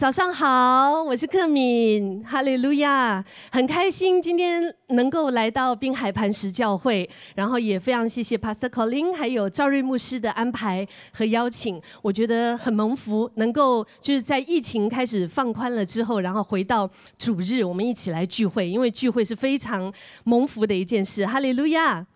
早上好，我是克敏，哈利路亚，很开心今天能够来到滨海磐石教会，然后也非常谢谢 Pastor Colin 还有赵瑞牧师的安排和邀请，我觉得很蒙福，能够就是在疫情开始放宽了之后，然后回到主日，我们一起来聚会，因为聚会是非常蒙福的一件事，哈利路亚。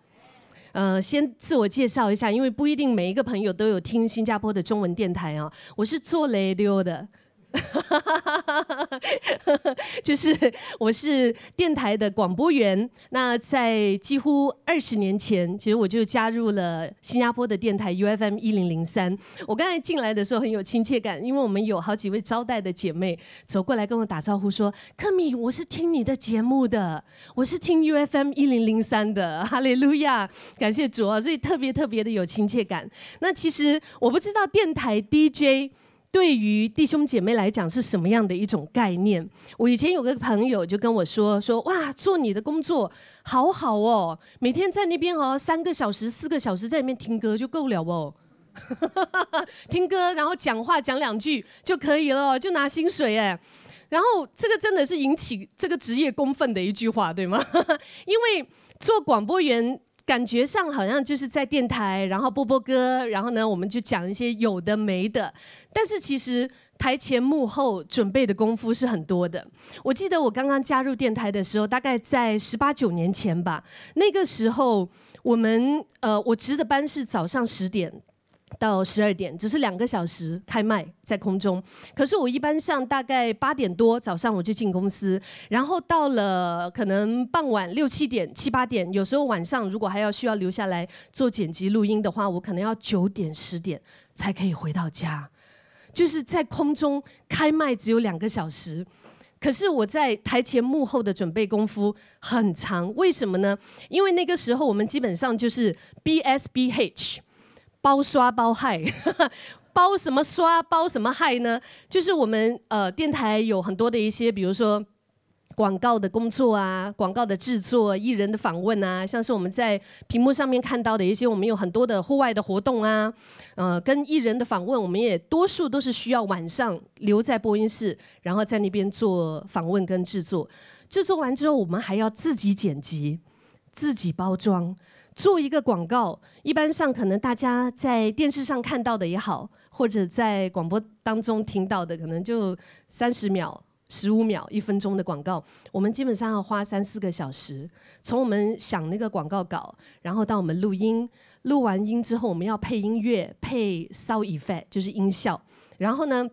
呃，先自我介绍一下，因为不一定每一个朋友都有听新加坡的中文电台啊，我是做雷溜的。就是我是电台的广播员。那在几乎二十年前，其实我就加入了新加坡的电台 U F M 一零零三。我刚才进来的时候很有亲切感，因为我们有好几位招待的姐妹走过来跟我打招呼说：“克米，我是听你的节目的，我是听 U F M 一零零三的。”哈利路亚，感谢主啊！所以特别特别的有亲切感。那其实我不知道电台 D J。对于弟兄姐妹来讲是什么样的一种概念？我以前有个朋友就跟我说说哇，做你的工作好好哦，每天在那边哦三个小时、四个小时在那边听歌就够了哦，听歌然后讲话讲两句就可以了，就拿薪水哎。然后这个真的是引起这个职业公愤的一句话，对吗？因为做广播员。感觉上好像就是在电台，然后播播歌，然后呢，我们就讲一些有的没的。但是其实台前幕后准备的功夫是很多的。我记得我刚刚加入电台的时候，大概在十八九年前吧。那个时候，我们呃，我值的班是早上十点。到十二点，只是两个小时开麦在空中。可是我一般上大概八点多早上我就进公司，然后到了可能傍晚六七点、七八点，有时候晚上如果还要需要留下来做剪辑录音的话，我可能要九点十点才可以回到家。就是在空中开麦只有两个小时，可是我在台前幕后的准备功夫很长。为什么呢？因为那个时候我们基本上就是 B S B H。包刷包害，包什么刷包什么害呢？就是我们呃电台有很多的一些，比如说广告的工作啊，广告的制作、艺人的访问啊，像是我们在屏幕上面看到的一些，我们有很多的户外的活动啊，呃，跟艺人的访问，我们也多数都是需要晚上留在播音室，然后在那边做访问跟制作。制作完之后，我们还要自己剪辑、自己包装。做一个广告，一般上可能大家在电视上看到的也好，或者在广播当中听到的，可能就三十秒、十五秒、一分钟的广告，我们基本上要花三四个小时。从我们想那个广告稿，然后到我们录音，录完音之后，我们要配音乐、配 sound effect，就是音效，然后呢。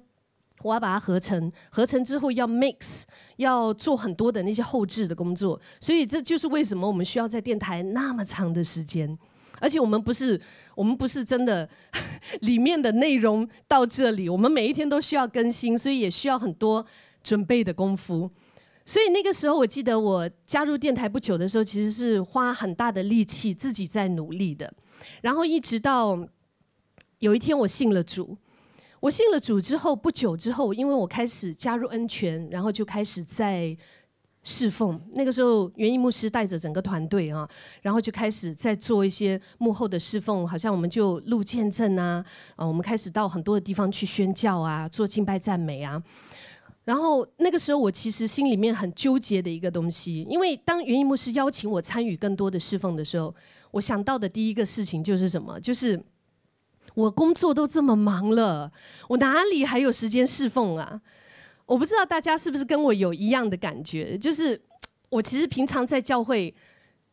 我要把它合成，合成之后要 mix，要做很多的那些后置的工作，所以这就是为什么我们需要在电台那么长的时间，而且我们不是，我们不是真的 里面的内容到这里，我们每一天都需要更新，所以也需要很多准备的功夫。所以那个时候，我记得我加入电台不久的时候，其实是花很大的力气自己在努力的，然后一直到有一天我信了主。我信了主之后不久之后，因为我开始加入恩泉，然后就开始在侍奉。那个时候，元义牧师带着整个团队啊，然后就开始在做一些幕后的侍奉，好像我们就录见证啊，啊，我们开始到很多的地方去宣教啊，做敬拜赞美啊。然后那个时候，我其实心里面很纠结的一个东西，因为当元义牧师邀请我参与更多的侍奉的时候，我想到的第一个事情就是什么？就是。我工作都这么忙了，我哪里还有时间侍奉啊？我不知道大家是不是跟我有一样的感觉，就是我其实平常在教会，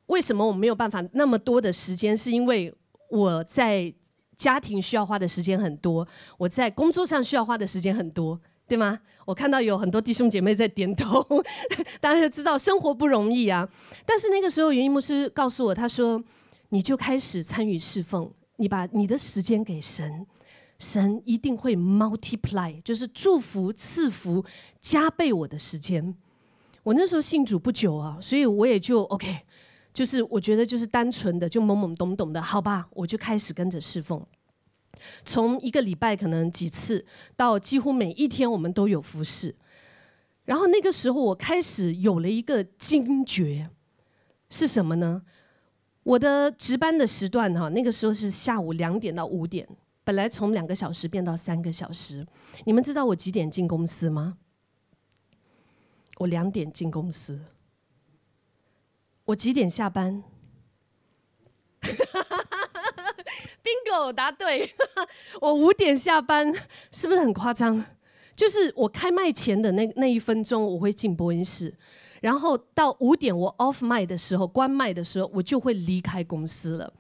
为什么我没有办法那么多的时间？是因为我在家庭需要花的时间很多，我在工作上需要花的时间很多，对吗？我看到有很多弟兄姐妹在点头，大家就知道生活不容易啊。但是那个时候，云一牧师告诉我，他说：“你就开始参与侍奉。”你把你的时间给神，神一定会 multiply，就是祝福赐福加倍我的时间。我那时候信主不久啊，所以我也就 OK，就是我觉得就是单纯的就懵懵懂懂的，好吧，我就开始跟着侍奉。从一个礼拜可能几次，到几乎每一天我们都有服侍。然后那个时候我开始有了一个惊觉，是什么呢？我的值班的时段哈，那个时候是下午两点到五点本来从两个小时变到三个小时。你们知道我几点进公司吗？我两点进公司。我几点下班？bingo 答对，我五点下班，是不是很夸张？就是我开麦前的那那一分钟，我会进播音室，然后到五点我 off 麦的时候，关麦的时候，我就会离开公司了。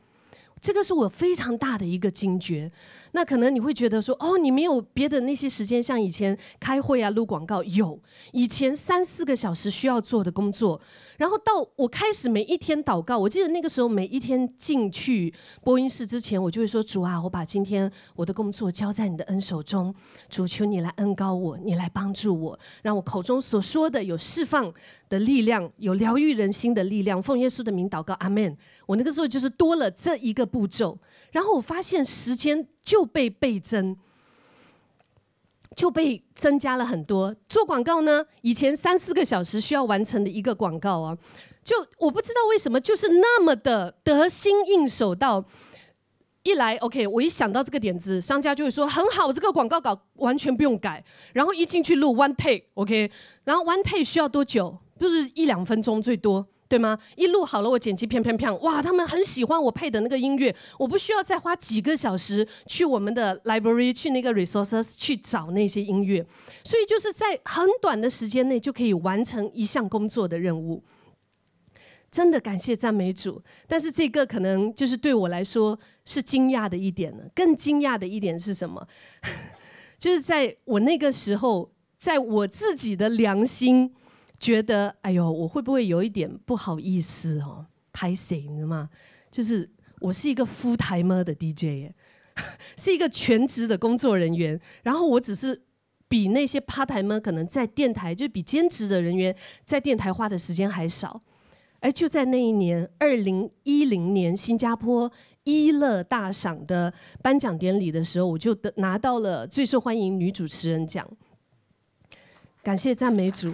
这个是我非常大的一个惊觉。那可能你会觉得说，哦，你没有别的那些时间，像以前开会啊、录广告有，以前三四个小时需要做的工作。然后到我开始每一天祷告，我记得那个时候每一天进去播音室之前，我就会说：主啊，我把今天我的工作交在你的恩手中，主求你来恩高我，你来帮助我，让我口中所说的有释放的力量，有疗愈人心的力量。奉耶稣的名祷告，阿门。我那个时候就是多了这一个步骤，然后我发现时间就被倍增。就被增加了很多。做广告呢，以前三四个小时需要完成的一个广告啊，就我不知道为什么就是那么的得心应手。到一来，OK，我一想到这个点子，商家就会说很好，这个广告稿完全不用改。然后一进去录 one take，OK，然后 one take 需要多久？就是一两分钟最多。对吗？一录好了，我剪辑，片片片，哇！他们很喜欢我配的那个音乐，我不需要再花几个小时去我们的 library 去那个 resources 去找那些音乐，所以就是在很短的时间内就可以完成一项工作的任务。真的感谢赞美主，但是这个可能就是对我来说是惊讶的一点了。更惊讶的一点是什么？就是在我那个时候，在我自己的良心。觉得哎呦，我会不会有一点不好意思哦？拍谁呢嘛？就是我是一个 full time 的 DJ，是一个全职的工作人员。然后我只是比那些 part time 可能在电台，就比兼职的人员在电台花的时间还少。而就在那一年，二零一零年新加坡一乐大赏的颁奖典礼的时候，我就得拿到了最受欢迎女主持人奖。感谢赞美主。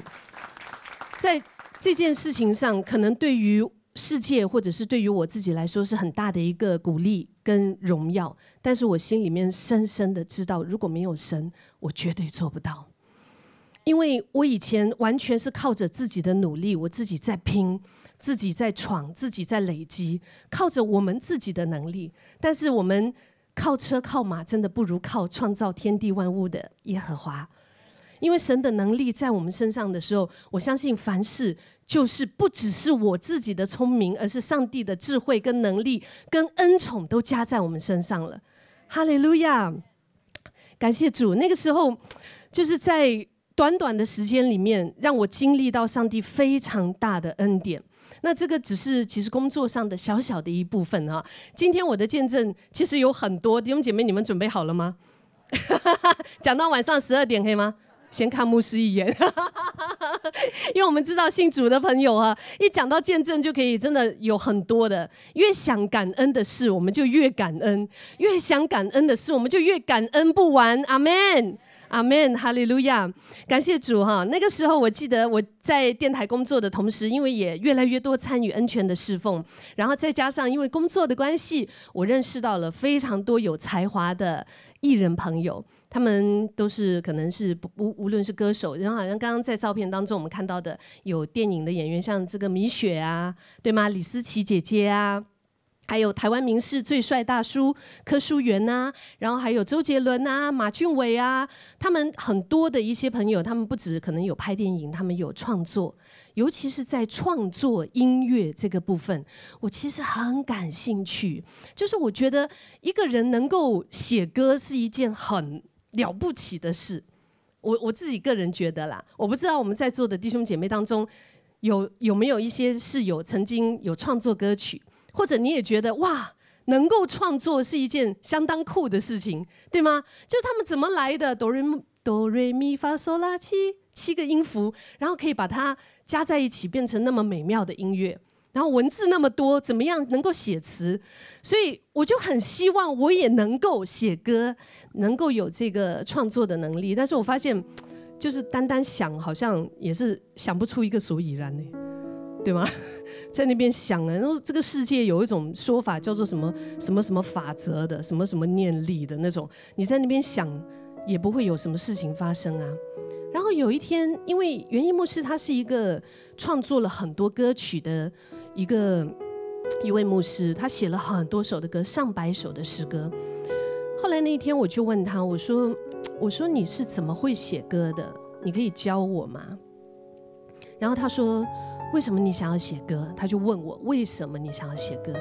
在这件事情上，可能对于世界或者是对于我自己来说是很大的一个鼓励跟荣耀。但是我心里面深深的知道，如果没有神，我绝对做不到。因为我以前完全是靠着自己的努力，我自己在拼，自己在闯，自己在累积，靠着我们自己的能力。但是我们靠车靠马，真的不如靠创造天地万物的耶和华。因为神的能力在我们身上的时候，我相信凡事就是不只是我自己的聪明，而是上帝的智慧跟能力跟恩宠都加在我们身上了。哈利路亚！感谢主。那个时候就是在短短的时间里面，让我经历到上帝非常大的恩典。那这个只是其实工作上的小小的一部分啊。今天我的见证其实有很多弟兄姐妹，你们准备好了吗？讲到晚上十二点可以吗？先看牧师一眼，因为我们知道信主的朋友啊，一讲到见证就可以真的有很多的。越想感恩的事，我们就越感恩；越想感恩的事，我们就越感恩不完。阿门，阿门，哈利路亚！感谢主哈。那个时候我记得我在电台工作的同时，因为也越来越多参与恩泉的侍奉，然后再加上因为工作的关系，我认识到了非常多有才华的艺人朋友。他们都是可能是不无无论是歌手，然后好像刚刚在照片当中我们看到的有电影的演员，像这个米雪啊，对吗？李思琪姐姐啊，还有台湾名士最帅大叔柯淑媛呐，然后还有周杰伦啊、马俊伟啊，他们很多的一些朋友，他们不止可能有拍电影，他们有创作，尤其是在创作音乐这个部分，我其实很感兴趣。就是我觉得一个人能够写歌是一件很了不起的事，我我自己个人觉得啦，我不知道我们在座的弟兄姐妹当中，有有没有一些是有曾经有创作歌曲，或者你也觉得哇，能够创作是一件相当酷的事情，对吗？就他们怎么来的？哆瑞哆瑞咪发嗦拉七七个音符，然后可以把它加在一起，变成那么美妙的音乐。然后文字那么多，怎么样能够写词？所以我就很希望我也能够写歌，能够有这个创作的能力。但是我发现，就是单单想，好像也是想不出一个所以然呢，对吗？在那边想呢，然后这个世界有一种说法叫做什么什么什么法则的，什么什么念力的那种，你在那边想也不会有什么事情发生啊。然后有一天，因为元一牧师他是一个创作了很多歌曲的一个一位牧师，他写了很多首的歌，上百首的诗歌。后来那一天我就问他，我说：“我说你是怎么会写歌的？你可以教我吗？”然后他说：“为什么你想要写歌？”他就问我：“为什么你想要写歌？”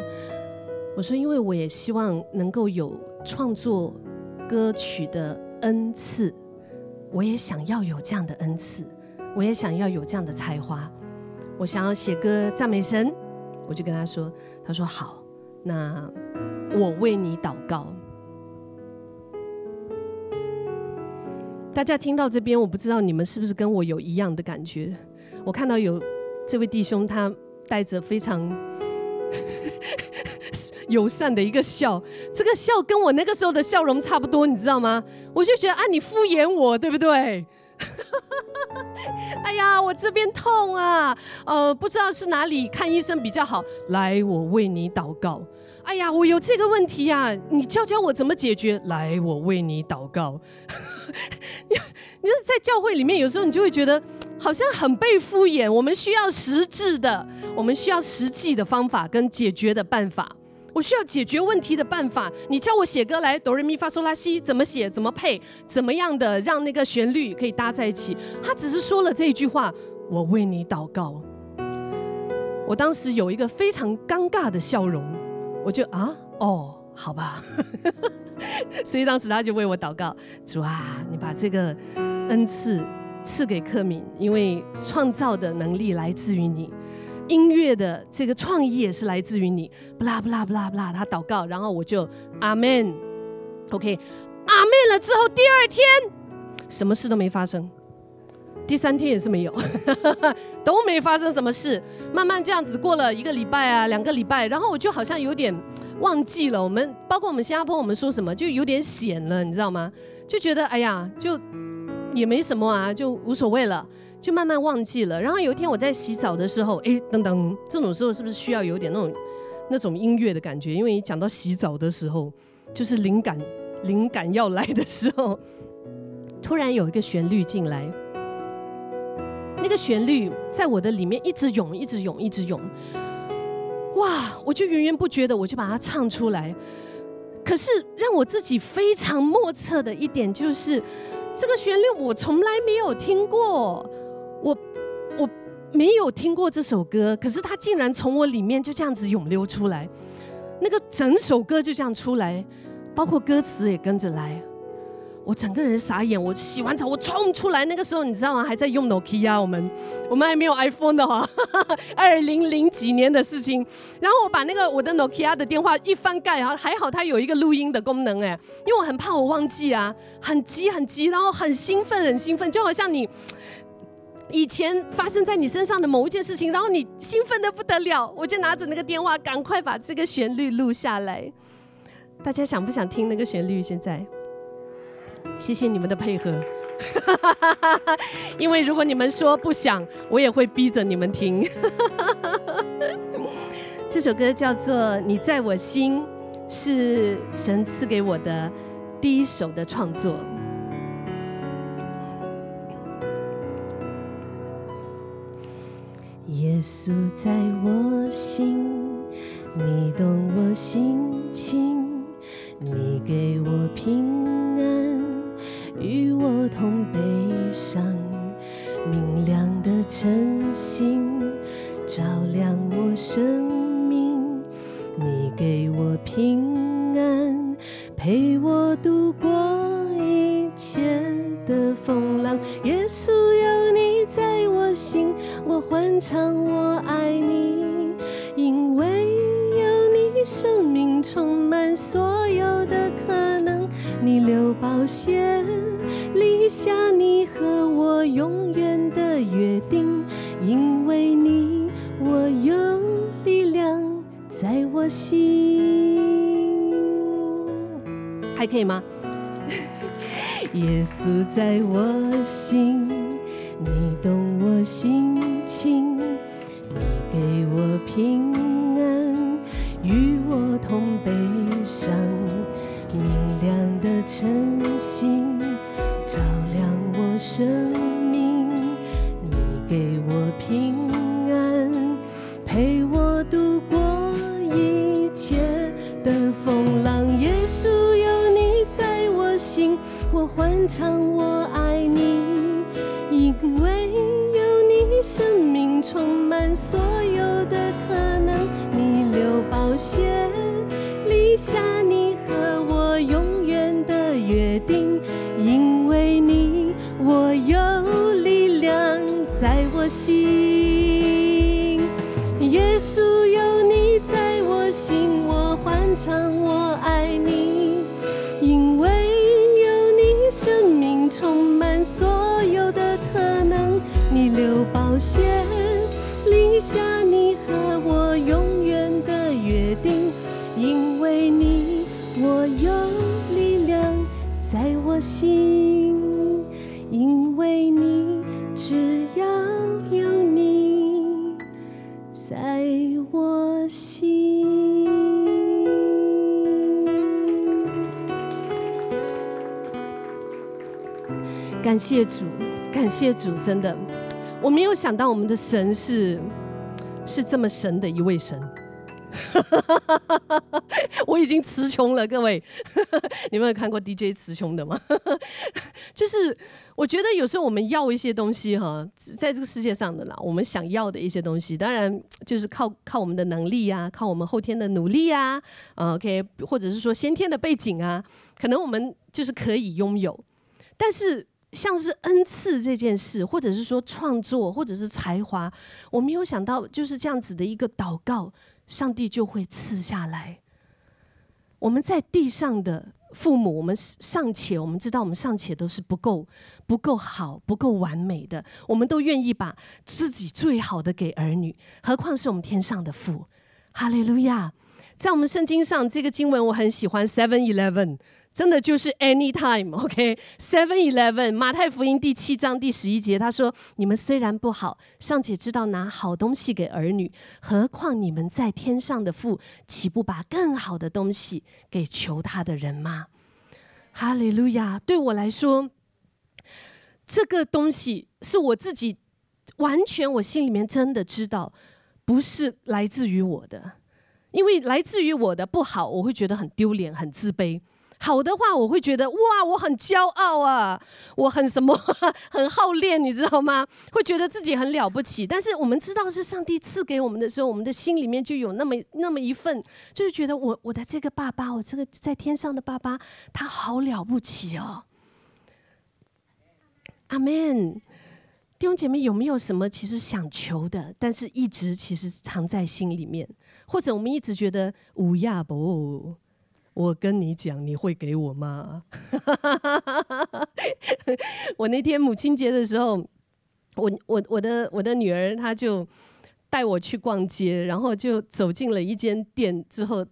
我说：“因为我也希望能够有创作歌曲的恩赐。”我也想要有这样的恩赐，我也想要有这样的才华，我想要写歌赞美神，我就跟他说，他说好，那我为你祷告。大家听到这边，我不知道你们是不是跟我有一样的感觉？我看到有这位弟兄，他带着非常。友善的一个笑，这个笑跟我那个时候的笑容差不多，你知道吗？我就觉得啊，你敷衍我，对不对？哎呀，我这边痛啊，呃，不知道是哪里看医生比较好。来，我为你祷告。哎呀，我有这个问题呀，你教教我怎么解决。来，我为你祷告。你你就是在教会里面，有时候你就会觉得好像很被敷衍。我们需要实质的，我们需要实际的方法跟解决的办法。我需要解决问题的办法，你教我写歌来哆来咪发嗦拉西怎么写怎么配怎么样的让那个旋律可以搭在一起。他只是说了这一句话，我为你祷告。我当时有一个非常尴尬的笑容，我就啊哦好吧，所以当时他就为我祷告，主啊，你把这个恩赐赐给克敏，因为创造的能力来自于你。音乐的这个创意也是来自于你，不啦不啦不啦不啦，他祷告，然后我就阿门，OK，阿门了之后，第二天什么事都没发生，第三天也是没有，都没发生什么事。慢慢这样子过了一个礼拜啊，两个礼拜，然后我就好像有点忘记了，我们包括我们新加坡，我们说什么就有点显了，你知道吗？就觉得哎呀，就也没什么啊，就无所谓了。就慢慢忘记了。然后有一天我在洗澡的时候，哎，噔噔，这种时候是不是需要有点那种那种音乐的感觉？因为你讲到洗澡的时候，就是灵感灵感要来的时候，突然有一个旋律进来，那个旋律在我的里面一直涌，一直涌，一直涌。哇！我就源源不绝的，我就把它唱出来。可是让我自己非常莫测的一点就是，这个旋律我从来没有听过。我我没有听过这首歌，可是它竟然从我里面就这样子涌流出来，那个整首歌就这样出来，包括歌词也跟着来，我整个人傻眼。我洗完澡，我冲出来，那个时候你知道吗？还在用 Nokia，我们我们还没有 iPhone 的哈，二零零几年的事情。然后我把那个我的 Nokia 的电话一翻盖哈，还好它有一个录音的功能哎，因为我很怕我忘记啊，很急很急，然后很兴奋很兴奋，就好像你。以前发生在你身上的某一件事情，然后你兴奋的不得了，我就拿着那个电话，赶快把这个旋律录下来。大家想不想听那个旋律？现在，谢谢你们的配合。因为如果你们说不想，我也会逼着你们听。这首歌叫做《你在我心》，是神赐给我的第一首的创作。耶稣在我心，你懂我心情，你给我平安，与我同悲伤。明亮的晨星照亮我生命，你给我平安，陪我度过一切的风浪。耶稣有你在我心。我欢唱，我爱你，因为有你，生命充满所有的可能。你留保险，立下你和我永远的约定。因为你，我有力量在我心。还可以吗？耶稣在我心。你懂我心心，你给我平安，与我同悲伤，明亮的晨星照亮我生命，你给我平安，陪我度过一切的风浪。耶稣有你在我心，我欢唱。充满所有的可能。你流保险，立下你和我永远的约定，因为你，我有力量在我心。耶稣有你在我心，我欢唱我心，因为你，只要有你在我心。感谢主，感谢主，真的，我没有想到我们的神是是这么神的一位神。我已经词穷了，各位，你们有看过 DJ 词穷的吗？就是我觉得有时候我们要一些东西哈，在这个世界上的啦，我们想要的一些东西，当然就是靠靠我们的能力啊，靠我们后天的努力啊，啊 OK，或者是说先天的背景啊，可能我们就是可以拥有，但是。像是恩赐这件事，或者是说创作，或者是才华，我没有想到就是这样子的一个祷告，上帝就会赐下来。我们在地上的父母，我们尚且我们知道，我们尚且都是不够、不够好、不够完美的，我们都愿意把自己最好的给儿女，何况是我们天上的父？哈利路亚！在我们圣经上，这个经文我很喜欢，Seven Eleven。真的就是 anytime，OK？Seven Eleven，马太福音第七章第十一节，他说：“你们虽然不好，尚且知道拿好东西给儿女，何况你们在天上的父，岂不把更好的东西给求他的人吗？”哈利路亚！对我来说，这个东西是我自己完全我心里面真的知道，不是来自于我的，因为来自于我的不好，我会觉得很丢脸、很自卑。好的话，我会觉得哇，我很骄傲啊，我很什么，很好练，你知道吗？会觉得自己很了不起。但是我们知道是上帝赐给我们的时候，我们的心里面就有那么那么一份，就是觉得我我的这个爸爸，我这个在天上的爸爸，他好了不起哦。阿门。弟兄姐妹，有没有什么其实想求的，但是一直其实藏在心里面，或者我们一直觉得无亚不？我跟你讲，你会给我吗？我那天母亲节的时候，我我我的我的女儿，她就带我去逛街，然后就走进了一间店之后，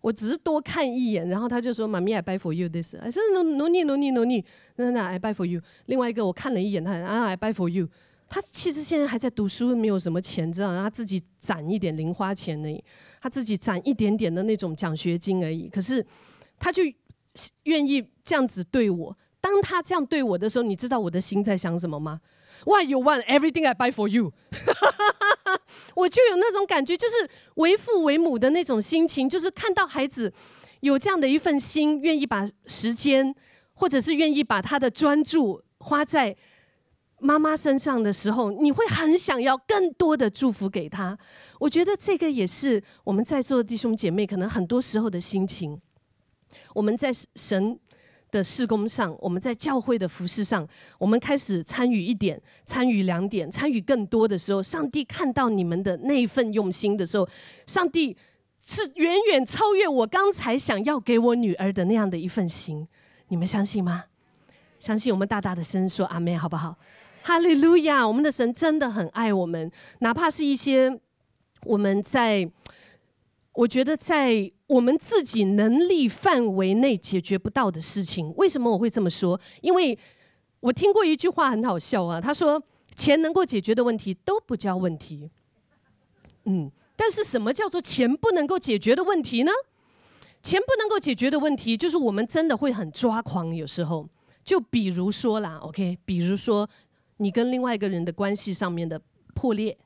我只是多看一眼，然后她就说：“妈咪，I buy for you this。”I said：“No no need no need no need。”那那 I buy for you。另外一个我看了一眼，他啊，I buy for you。他其实现在还在读书，没有什么钱，知道？他自己攒一点零花钱呢，他自己攒一点点的那种奖学金而已。可是，他就愿意这样子对我。当他这样对我的时候，你知道我的心在想什么吗？Why you want everything I buy for you？我就有那种感觉，就是为父为母的那种心情，就是看到孩子有这样的一份心，愿意把时间，或者是愿意把他的专注花在。妈妈身上的时候，你会很想要更多的祝福给她。我觉得这个也是我们在座的弟兄姐妹可能很多时候的心情。我们在神的事工上，我们在教会的服饰上，我们开始参与一点，参与两点，参与更多的时候，上帝看到你们的那一份用心的时候，上帝是远远超越我刚才想要给我女儿的那样的一份心。你们相信吗？相信我们大大的声说阿妹，好不好？哈利路亚！我们的神真的很爱我们，哪怕是一些我们在，我觉得在我们自己能力范围内解决不到的事情。为什么我会这么说？因为我听过一句话很好笑啊，他说：“钱能够解决的问题都不叫问题。”嗯，但是什么叫做钱不能够解决的问题呢？钱不能够解决的问题，就是我们真的会很抓狂，有时候。就比如说啦，OK，比如说你跟另外一个人的关系上面的破裂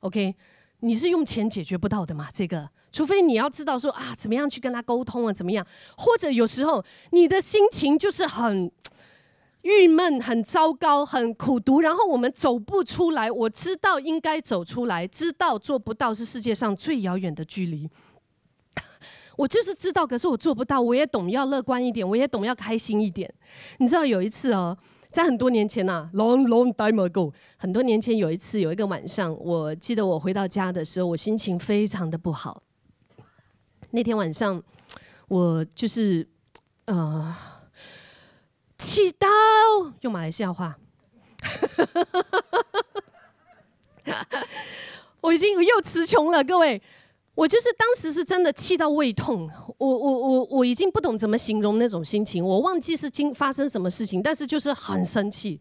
，OK，你是用钱解决不到的嘛？这个，除非你要知道说啊，怎么样去跟他沟通啊，怎么样？或者有时候你的心情就是很 郁闷、很糟糕、很苦读，然后我们走不出来。我知道应该走出来，知道做不到是世界上最遥远的距离。我就是知道，可是我做不到。我也懂要乐观一点，我也懂要开心一点。你知道有一次哦，在很多年前呐，long long time ago，很多年前有一次有一个晚上，我记得我回到家的时候，我心情非常的不好。那天晚上，我就是呃气到用马来西亚话，我已经又词穷了，各位。我就是当时是真的气到胃痛，我我我我已经不懂怎么形容那种心情，我忘记是经发生什么事情，但是就是很生气，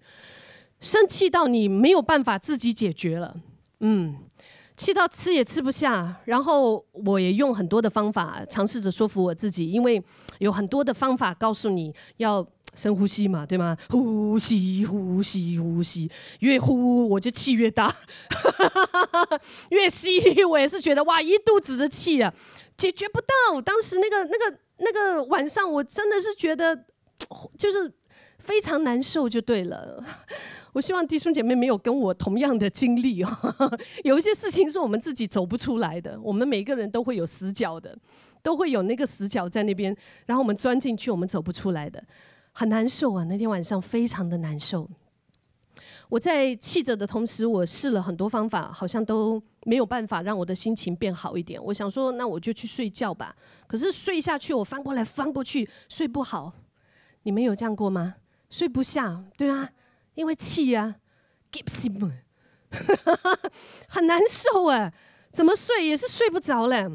生气到你没有办法自己解决了，嗯，气到吃也吃不下，然后我也用很多的方法尝试着说服我自己，因为有很多的方法告诉你要。深呼吸嘛，对吗？呼吸，呼吸，呼吸，越呼我就气越大，越吸我也是觉得哇，一肚子的气啊，解决不到。当时那个、那个、那个晚上，我真的是觉得就是非常难受，就对了。我希望弟兄姐妹没有跟我同样的经历哦。有一些事情是我们自己走不出来的，我们每个人都会有死角的，都会有那个死角在那边，然后我们钻进去，我们走不出来的。很难受啊！那天晚上非常的难受。我在气着的同时，我试了很多方法，好像都没有办法让我的心情变好一点。我想说，那我就去睡觉吧。可是睡下去，我翻过来翻过去，睡不好。你们有这样过吗？睡不下，对啊，因为气呀，keep sim，很难受啊，怎么睡也是睡不着嘞。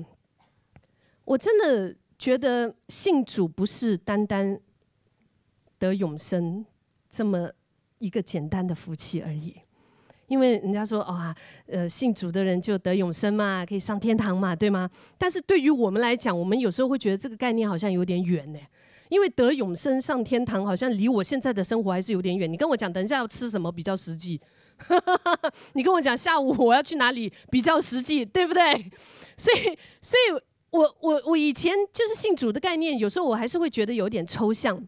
我真的觉得信主不是单单。得永生这么一个简单的福气而已，因为人家说啊，呃，信主的人就得永生嘛，可以上天堂嘛，对吗？但是对于我们来讲，我们有时候会觉得这个概念好像有点远呢，因为得永生上天堂好像离我现在的生活还是有点远。你跟我讲，等一下要吃什么比较实际？你跟我讲下午我要去哪里比较实际，对不对？所以，所以我我我以前就是信主的概念，有时候我还是会觉得有点抽象。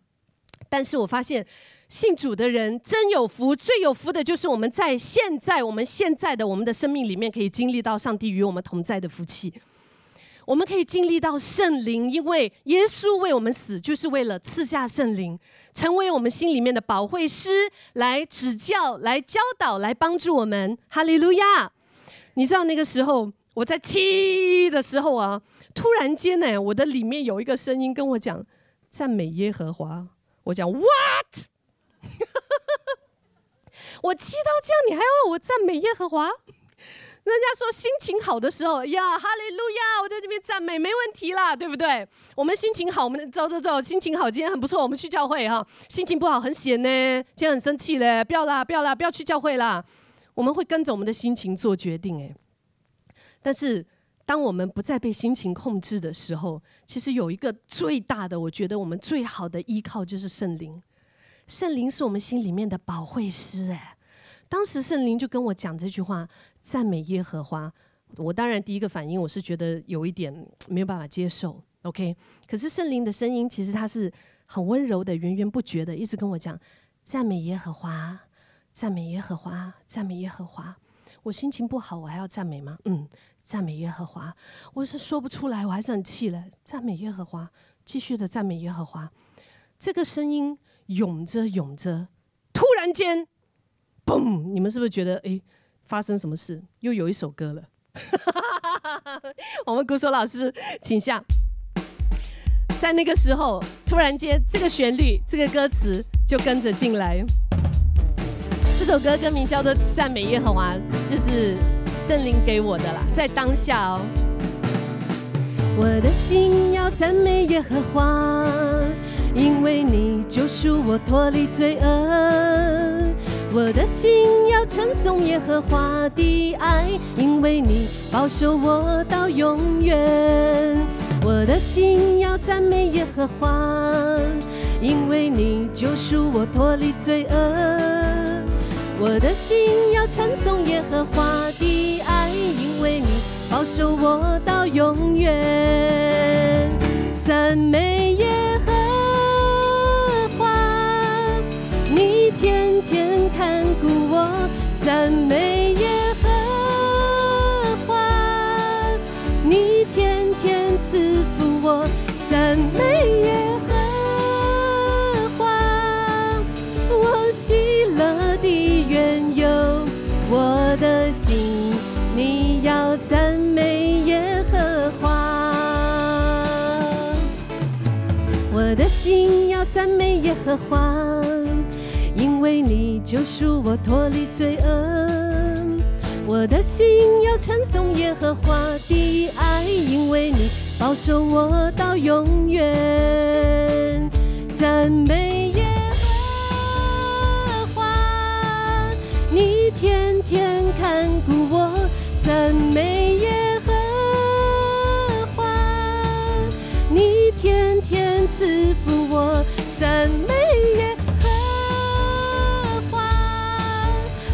但是我发现，信主的人真有福，最有福的就是我们在现在我们现在的我们的生命里面，可以经历到上帝与我们同在的福气。我们可以经历到圣灵，因为耶稣为我们死，就是为了赐下圣灵，成为我们心里面的保惠师，来指教、来教导、来帮助我们。哈利路亚！你知道那个时候我在七的时候啊，突然间呢，我的里面有一个声音跟我讲：赞美耶和华。我讲 what？我气到这样，你还要我赞美耶和华？人家说心情好的时候，呀，哈利路亚，我在这边赞美没问题啦，对不对？我们心情好，我们走走走，心情好，今天很不错，我们去教会哈。心情不好，很闲呢，今天很生气嘞，不要啦，不要啦，不要去教会啦。我们会跟着我们的心情做决定，哎，但是。当我们不再被心情控制的时候，其实有一个最大的，我觉得我们最好的依靠就是圣灵。圣灵是我们心里面的保惠师。哎，当时圣灵就跟我讲这句话：“赞美耶和华。”我当然第一个反应我是觉得有一点没有办法接受。OK，可是圣灵的声音其实它是很温柔的、源源不绝的，一直跟我讲：“赞美耶和华，赞美耶和华，赞美耶和华。”我心情不好，我还要赞美吗？嗯。赞美耶和华，我是说不出来，我还是很气了。赞美耶和华，继续的赞美耶和华。这个声音涌着涌着，突然间，嘣！你们是不是觉得哎，发生什么事？又有一首歌了。我们鼓手老师，请下。在那个时候，突然间，这个旋律，这个歌词就跟着进来。这首歌歌名叫做《赞美耶和华》，就是。圣灵给我的啦，在当下哦。我的心要赞美耶和华，因为你救赎我脱离罪恶。我的心要称颂耶和华的爱，因为你保守我到永远。我的心要赞美耶和华。因为你救赎我脱离罪恶。我的心要称颂耶和华的爱，因为你保守我到永远。赞美耶和华，你天天看顾我。赞美赞美耶和华，因为你救赎我脱离罪恶。我的心要称颂耶和华的爱，因为你保守我到永远。赞美耶和华，你天天看顾我。赞美耶和华，你天天赐福我。赞美耶和华，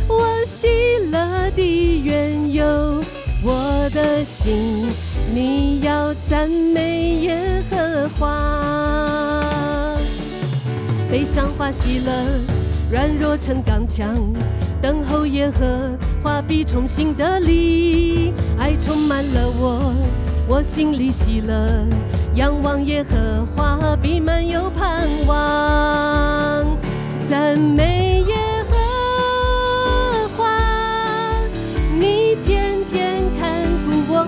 我喜乐的缘由，我的心你要赞美耶和华。悲伤化喜乐，软弱成刚强，等候耶和华必重新得力，爱充满了我，我心里喜乐，仰望耶和华必满有盼望，赞美耶和华，你天天看顾我，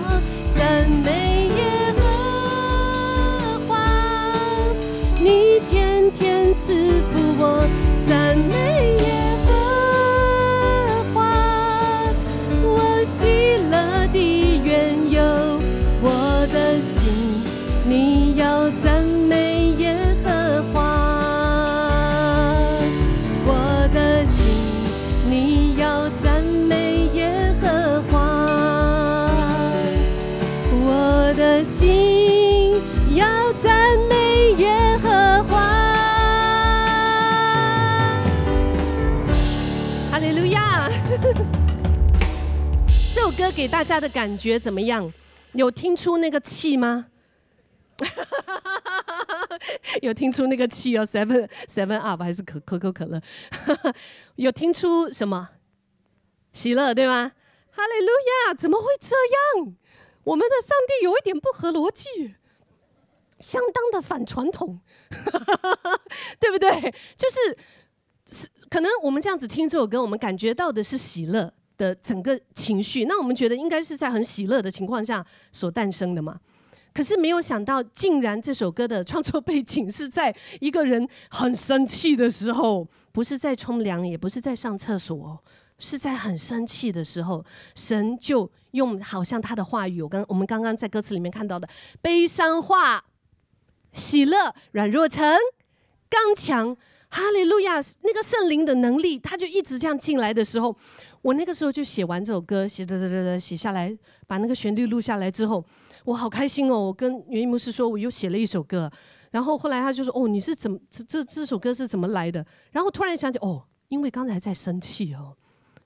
赞美耶和华。你天天赐福我，给大家的感觉怎么样？有听出那个气吗？有听出那个气哦，seven seven up 还是可可口可乐？有听出什么？喜乐对吗？哈利路亚！怎么会这样？我们的上帝有一点不合逻辑，相当的反传统，对不对？就是是可能我们这样子听这首歌，我们感觉到的是喜乐的整个情绪，那我们觉得应该是在很喜乐的情况下所诞生的嘛。可是没有想到，竟然这首歌的创作背景是在一个人很生气的时候，不是在冲凉，也不是在上厕所，是在很生气的时候，神就用好像他的话语，我刚我们刚刚在歌词里面看到的，悲伤化喜乐，软弱成刚强，哈利路亚！那个圣灵的能力，他就一直这样进来的时候，我那个时候就写完这首歌，写的的的的写下来，把那个旋律录下来之后，我好开心哦！我跟袁一牧师说，我又写了一首歌。然后后来他就说：“哦，你是怎么这这这首歌是怎么来的？”然后突然想起，哦，因为刚才在生气哦，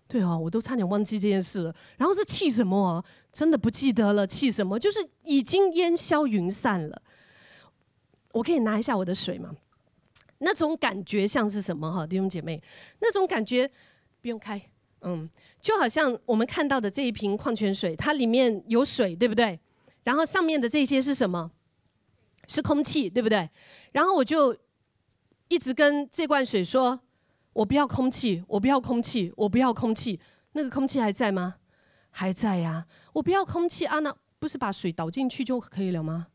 对哦，我都差点忘记这件事了。然后是气什么啊？真的不记得了，气什么？就是已经烟消云散了。我可以拿一下我的水吗？那种感觉像是什么哈，弟兄姐妹？那种感觉不用开，嗯，就好像我们看到的这一瓶矿泉水，它里面有水，对不对？然后上面的这些是什么？是空气，对不对？然后我就一直跟这罐水说：“我不要空气，我不要空气，我不要空气。”那个空气还在吗？还在呀。我不要空气啊，那不是把水倒进去就可以了吗？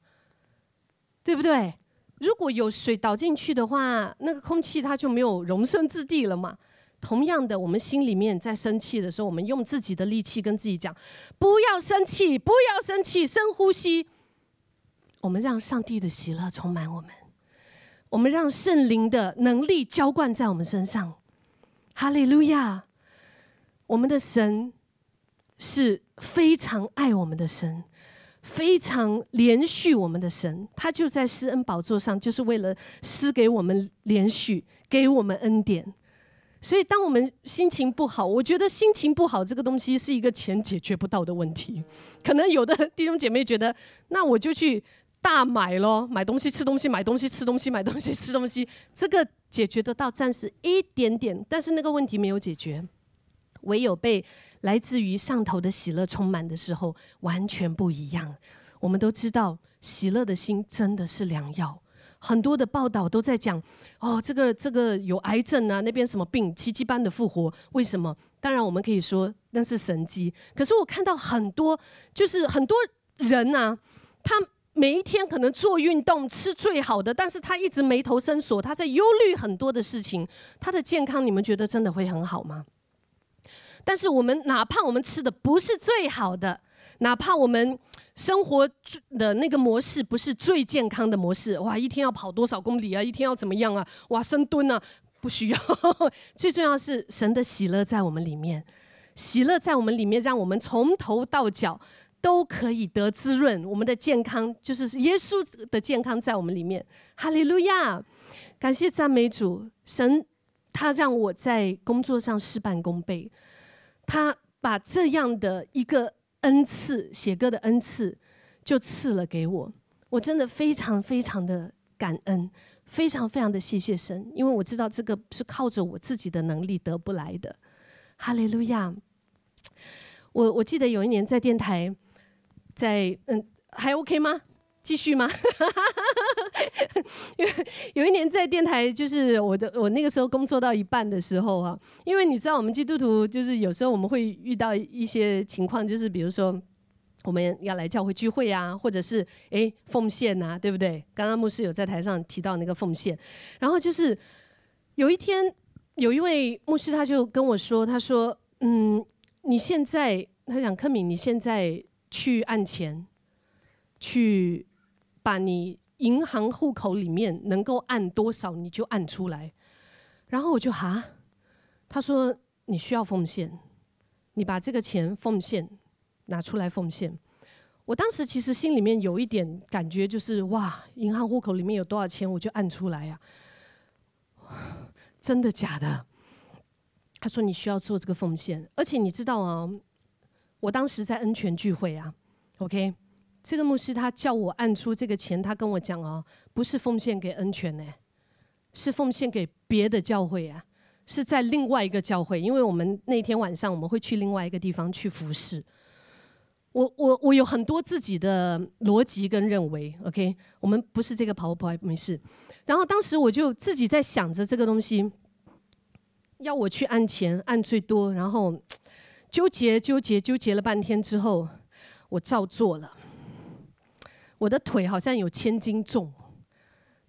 对不对？如果有水倒进去的话，那个空气它就没有容身之地了嘛。同样的，我们心里面在生气的时候，我们用自己的力气跟自己讲：“不要生气，不要生气，深呼吸。”我们让上帝的喜乐充满我们，我们让圣灵的能力浇灌在我们身上。哈利路亚！我们的神是非常爱我们的神，非常连续我们的神，他就在施恩宝座上，就是为了施给我们连续，给我们恩典。所以，当我们心情不好，我觉得心情不好这个东西是一个钱解决不到的问题。可能有的弟兄姐妹觉得，那我就去大买咯，买东西吃东西，买东西吃东西，买东西吃东西，这个解决得到暂时一点点，但是那个问题没有解决。唯有被来自于上头的喜乐充满的时候，完全不一样。我们都知道，喜乐的心真的是良药。很多的报道都在讲，哦，这个这个有癌症啊，那边什么病，奇迹般的复活，为什么？当然，我们可以说那是神迹。可是我看到很多，就是很多人呐，他每一天可能做运动，吃最好的，但是他一直眉头深锁，他在忧虑很多的事情。他的健康，你们觉得真的会很好吗？但是我们哪怕我们吃的不是最好的，哪怕我们生活的那个模式不是最健康的模式，哇，一天要跑多少公里啊？一天要怎么样啊？哇，深蹲啊，不需要。最重要是神的喜乐在我们里面，喜乐在我们里面，让我们从头到脚都可以得滋润。我们的健康就是耶稣的健康在我们里面。哈利路亚，感谢赞美主，神他让我在工作上事半功倍。他把这样的一个恩赐，写歌的恩赐，就赐了给我。我真的非常非常的感恩，非常非常的谢谢神，因为我知道这个是靠着我自己的能力得不来的。哈利路亚！我我记得有一年在电台，在嗯，还 OK 吗？继续吗？因为有一年在电台，就是我的我那个时候工作到一半的时候啊，因为你知道我们基督徒就是有时候我们会遇到一些情况，就是比如说我们要来教会聚会啊，或者是哎奉献呐，对不对？刚刚牧师有在台上提到那个奉献，然后就是有一天有一位牧师他就跟我说，他说嗯，你现在他讲柯敏，你现在去按钱去。把你银行户口里面能够按多少，你就按出来。然后我就哈，他说你需要奉献，你把这个钱奉献拿出来奉献。我当时其实心里面有一点感觉，就是哇，银行户口里面有多少钱，我就按出来呀。真的假的？他说你需要做这个奉献，而且你知道啊，我当时在恩泉聚会啊，OK。这个牧师他叫我按出这个钱，他跟我讲哦，不是奉献给恩泉呢，是奉献给别的教会啊，是在另外一个教会，因为我们那天晚上我们会去另外一个地方去服侍。我我我有很多自己的逻辑跟认为，OK，我们不是这个跑跑没事。然后当时我就自己在想着这个东西，要我去按钱按最多，然后纠结纠结纠结了半天之后，我照做了。我的腿好像有千斤重，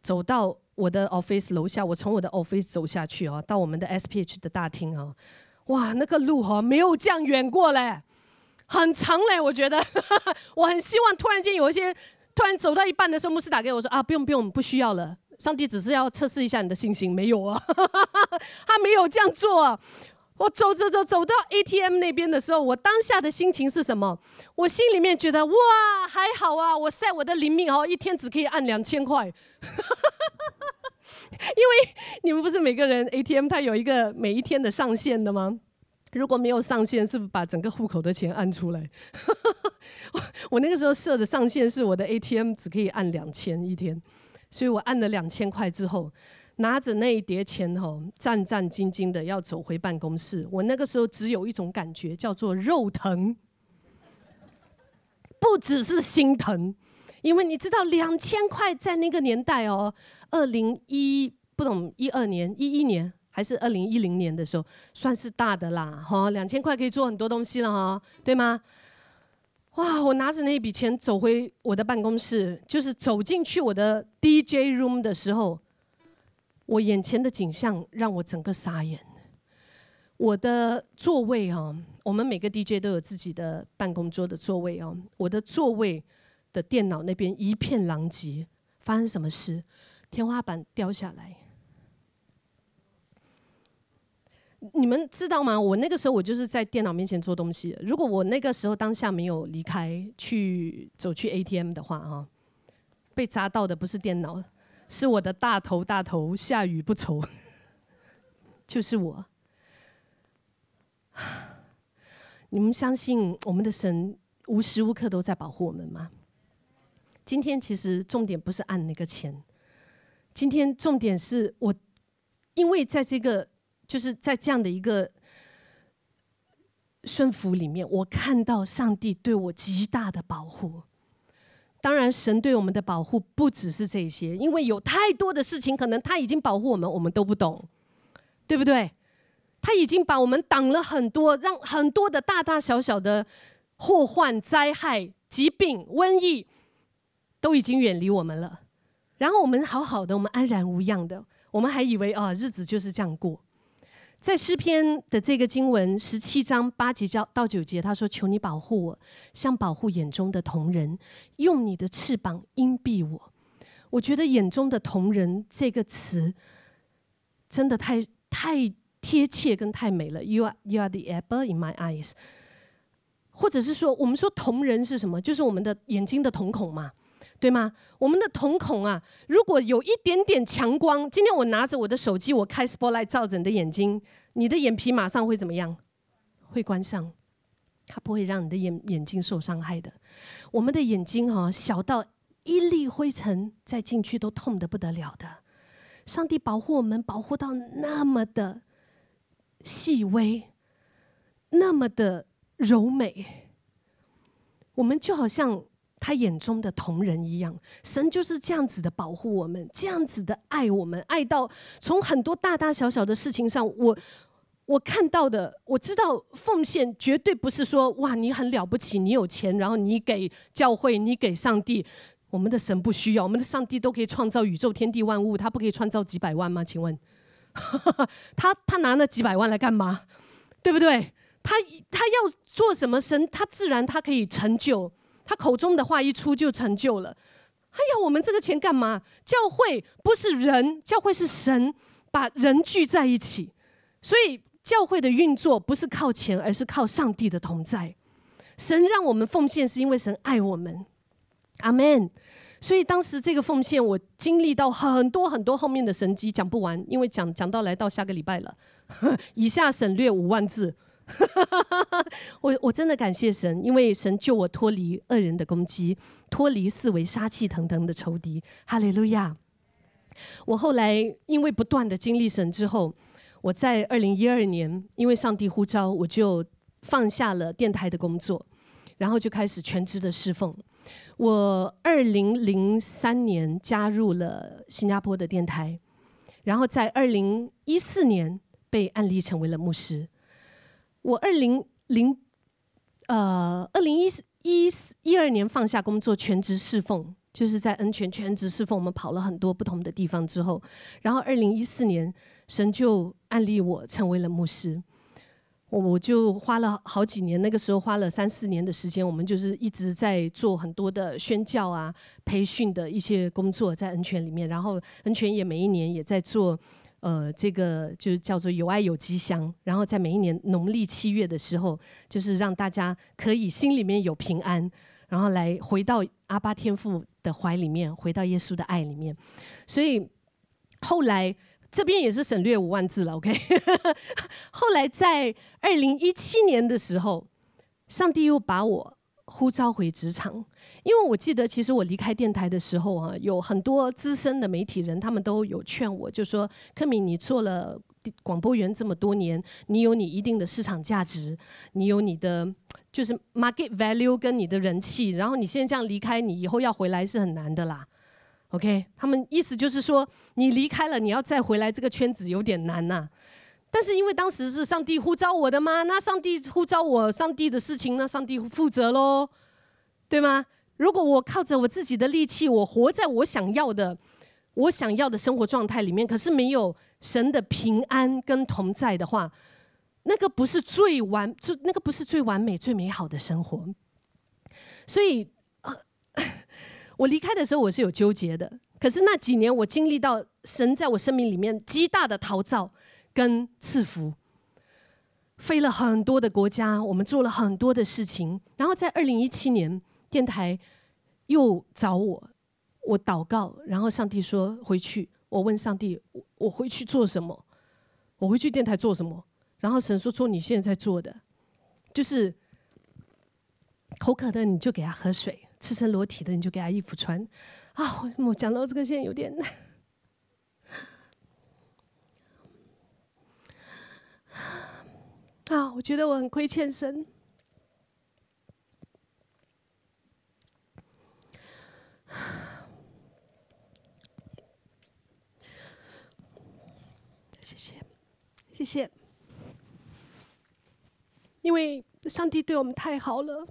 走到我的 office 楼下，我从我的 office 走下去哦，到我们的 SPH 的大厅啊，哇，那个路哈没有这样远过嘞，很长嘞，我觉得，我很希望突然间有一些，突然走到一半的时候，牧师打给我说啊，不用不用，不需要了，上帝只是要测试一下你的信心，没有啊，他没有这样做。我走走走走到 ATM 那边的时候，我当下的心情是什么？我心里面觉得哇，还好啊，我晒我的灵命哦，一天只可以按两千块。因为你们不是每个人 ATM 它有一个每一天的上限的吗？如果没有上限，是不是把整个户口的钱按出来？我那个时候设的上限是我的 ATM 只可以按两千一天，所以我按了两千块之后。拿着那一叠钱吼，战战兢兢的要走回办公室。我那个时候只有一种感觉，叫做肉疼，不只是心疼，因为你知道两千块在那个年代哦，二零一不懂一二年、一一年还是二零一零年的时候，算是大的啦，哈，两千块可以做很多东西了哈，对吗？哇，我拿着那笔钱走回我的办公室，就是走进去我的 DJ room 的时候。我眼前的景象让我整个傻眼。我的座位啊，我们每个 DJ 都有自己的办公桌的座位哦。我的座位的电脑那边一片狼藉，发生什么事？天花板掉下来，你们知道吗？我那个时候我就是在电脑面前做东西。如果我那个时候当下没有离开去走去 ATM 的话，哈，被砸到的不是电脑，是我的大头大头，下雨不愁，就是我。你们相信我们的神无时无刻都在保护我们吗？今天其实重点不是按那个钱，今天重点是我，因为在这个就是在这样的一个顺服里面，我看到上帝对我极大的保护。当然，神对我们的保护不只是这些，因为有太多的事情可能他已经保护我们，我们都不懂，对不对？他已经把我们挡了很多，让很多的大大小小的祸患、灾害、疾病、瘟疫都已经远离我们了。然后我们好好的，我们安然无恙的，我们还以为啊，日子就是这样过。在诗篇的这个经文十七章八节到九节，他说：“求你保护我，像保护眼中的瞳人，用你的翅膀荫蔽我。”我觉得“眼中的瞳人”这个词真的太太。贴切跟太美了，You are you are the apple in my eyes，或者是说，我们说瞳仁是什么？就是我们的眼睛的瞳孔嘛，对吗？我们的瞳孔啊，如果有一点点强光，今天我拿着我的手机，我开 spotlight 照着你的眼睛，你的眼皮马上会怎么样？会关上，它不会让你的眼眼睛受伤害的。我们的眼睛哈，小到一粒灰尘再进去都痛得不得了的。上帝保护我们，保护到那么的。细微，那么的柔美，我们就好像他眼中的同人一样。神就是这样子的保护我们，这样子的爱我们，爱到从很多大大小小的事情上，我我看到的，我知道奉献绝对不是说哇，你很了不起，你有钱，然后你给教会，你给上帝。我们的神不需要，我们的上帝都可以创造宇宙天地万物，他不可以创造几百万吗？请问？他他拿那几百万来干嘛？对不对？他他要做什么神？他自然他可以成就。他口中的话一出就成就了。他要我们这个钱干嘛？教会不是人，教会是神把人聚在一起。所以教会的运作不是靠钱，而是靠上帝的同在。神让我们奉献，是因为神爱我们。阿门。所以当时这个奉献，我经历到很多很多后面的神迹，讲不完，因为讲讲到来到下个礼拜了。以下省略五万字。我我真的感谢神，因为神救我脱离恶人的攻击，脱离四围杀气腾腾的仇敌。哈利路亚！我后来因为不断的经历神之后，我在二零一二年，因为上帝呼召，我就放下了电台的工作，然后就开始全职的侍奉。我二零零三年加入了新加坡的电台，然后在二零一四年被案例成为了牧师。我二零零呃二零一一一二年放下工作全职侍奉，就是在恩泉全职侍奉，我们跑了很多不同的地方之后，然后二零一四年神就案例我成为了牧师。我我就花了好几年，那个时候花了三四年的时间，我们就是一直在做很多的宣教啊、培训的一些工作，在恩泉里面。然后恩泉也每一年也在做，呃，这个就是叫做有爱有吉祥。然后在每一年农历七月的时候，就是让大家可以心里面有平安，然后来回到阿巴天父的怀里面，回到耶稣的爱里面。所以后来。这边也是省略五万字了，OK。后来在二零一七年的时候，上帝又把我呼召回职场，因为我记得其实我离开电台的时候啊，有很多资深的媒体人，他们都有劝我，就说：“柯敏，你做了广播员这么多年，你有你一定的市场价值，你有你的就是 market value 跟你的人气，然后你现在这样离开，你以后要回来是很难的啦。” OK，他们意思就是说，你离开了，你要再回来这个圈子有点难呐。但是因为当时是上帝呼召我的嘛，那上帝呼召我，上帝的事情呢，上帝负责喽，对吗？如果我靠着我自己的力气，我活在我想要的、我想要的生活状态里面，可是没有神的平安跟同在的话，那个不是最完，就那个不是最完美、最美好的生活。所以。我离开的时候，我是有纠结的。可是那几年，我经历到神在我生命里面极大的陶造跟赐福。飞了很多的国家，我们做了很多的事情。然后在二零一七年，电台又找我，我祷告，然后上帝说回去。我问上帝，我我回去做什么？我回去电台做什么？然后神说做你现在在做的，就是口渴的你就给他喝水，赤身裸体的你就给他衣服穿。啊，我讲到这个现在有点。啊，我觉得我很亏欠神。谢谢，谢谢，因为上帝对我们太好了，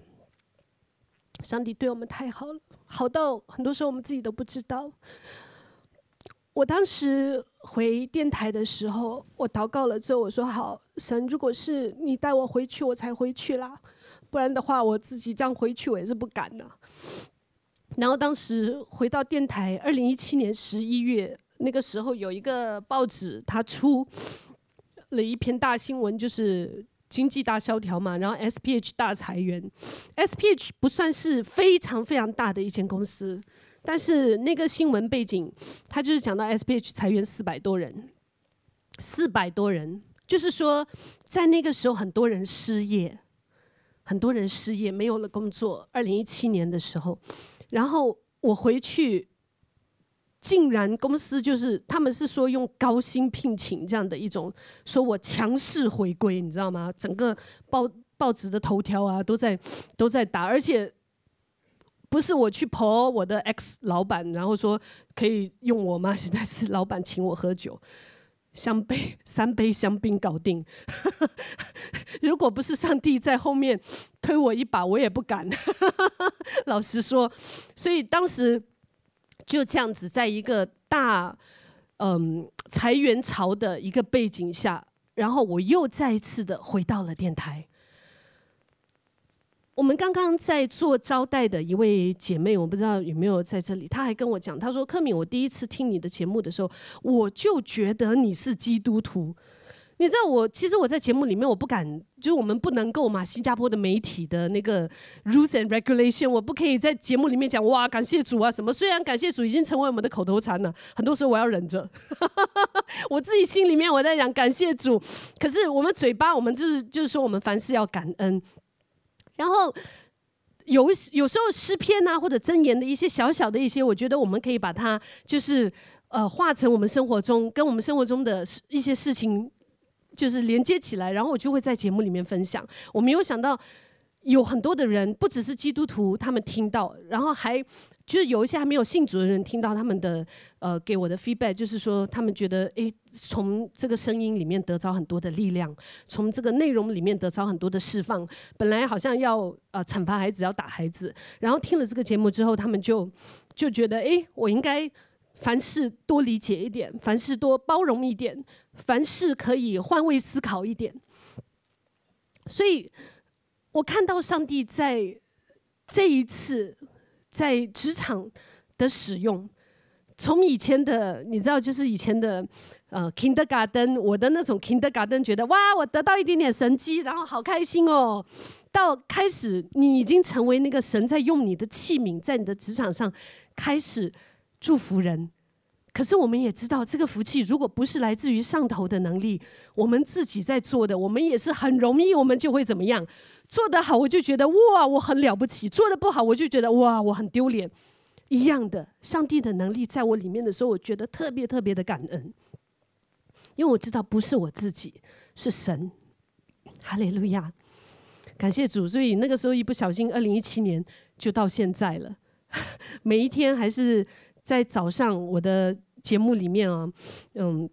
上帝对我们太好了，好到很多时候我们自己都不知道。我当时回电台的时候，我祷告了之后，我说：“好，神，如果是你带我回去，我才回去啦，不然的话，我自己这样回去，我也是不敢的。”然后当时回到电台，二零一七年十一月那个时候，有一个报纸，它出了一篇大新闻，就是经济大萧条嘛，然后 SPH 大裁员，SPH 不算是非常非常大的一间公司。但是那个新闻背景，他就是讲到 SPH 裁员四百多人，四百多人，就是说在那个时候很多人失业，很多人失业没有了工作。二零一七年的时候，然后我回去，竟然公司就是他们是说用高薪聘请这样的一种，说我强势回归，你知道吗？整个报报纸的头条啊都在都在打，而且。不是我去婆我的 X 老板，然后说可以用我吗？现在是老板请我喝酒，香杯 三杯香槟搞定。如果不是上帝在后面推我一把，我也不敢。老实说，所以当时就这样子，在一个大嗯裁员潮的一个背景下，然后我又再一次的回到了电台。我们刚刚在做招待的一位姐妹，我不知道有没有在这里。她还跟我讲，她说：“柯敏，我第一次听你的节目的时候，我就觉得你是基督徒。你知道，我其实我在节目里面，我不敢，就是我们不能够嘛，新加坡的媒体的那个 rules and regulation，我不可以在节目里面讲哇，感谢主啊什么。虽然感谢主已经成为我们的口头禅了，很多时候我要忍着，我自己心里面我在讲感谢主，可是我们嘴巴，我们就是就是说，我们凡事要感恩。”然后有有时候诗篇呐，或者箴言的一些小小的一些，我觉得我们可以把它就是呃化成我们生活中跟我们生活中的一些事情，就是连接起来，然后我就会在节目里面分享。我没有想到有很多的人，不只是基督徒，他们听到，然后还。就是有一些还没有信主的人听到他们的呃给我的 feedback，就是说他们觉得诶，从这个声音里面得着很多的力量，从这个内容里面得着很多的释放。本来好像要呃惩罚孩子要打孩子，然后听了这个节目之后，他们就就觉得诶，我应该凡事多理解一点，凡事多包容一点，凡事可以换位思考一点。所以我看到上帝在这一次。在职场的使用，从以前的你知道，就是以前的呃，kindergarten，我的那种 kindergarten，觉得哇，我得到一点点神机，然后好开心哦。到开始，你已经成为那个神在用你的器皿，在你的职场上开始祝福人。可是我们也知道，这个福气如果不是来自于上头的能力，我们自己在做的，我们也是很容易，我们就会怎么样？做得好，我就觉得哇，我很了不起；做得不好，我就觉得哇，我很丢脸。一样的，上帝的能力在我里面的时候，我觉得特别特别的感恩，因为我知道不是我自己，是神。哈利路亚，感谢主。所以那个时候一不小心，二零一七年就到现在了。每一天还是在早上我的节目里面啊，嗯。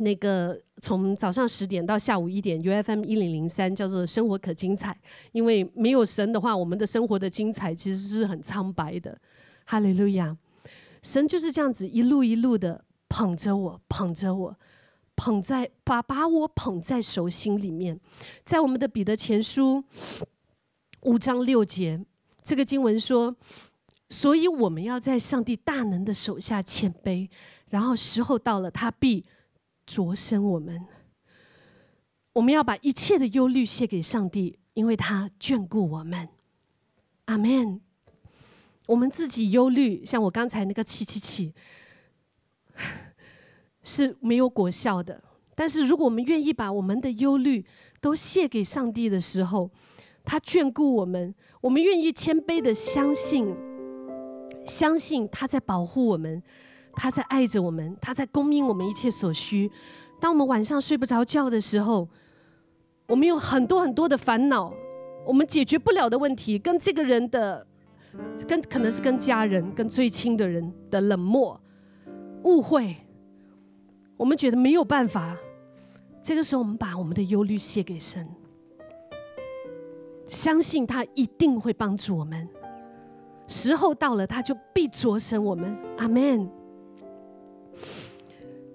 那个从早上十点到下午一点，U F M 一零零三叫做生活可精彩。因为没有神的话，我们的生活的精彩其实是很苍白的。哈利路亚，神就是这样子一路一路的捧着我，捧着我，捧在把把我捧在手心里面。在我们的彼得前书五章六节，这个经文说：所以我们要在上帝大能的手下谦卑，然后时候到了，他必。着身我们，我们要把一切的忧虑卸给上帝，因为他眷顾我们。阿门。我们自己忧虑，像我刚才那个气气气，是没有果效的。但是如果我们愿意把我们的忧虑都卸给上帝的时候，他眷顾我们，我们愿意谦卑的相信，相信他在保护我们，他在爱着我们，他在供应我们一切所需。当我们晚上睡不着觉的时候，我们有很多很多的烦恼，我们解决不了的问题，跟这个人的。跟可能是跟家人、跟最亲的人的冷漠、误会，我们觉得没有办法。这个时候，我们把我们的忧虑卸给神，相信他一定会帮助我们。时候到了，他就必着神我们。阿门。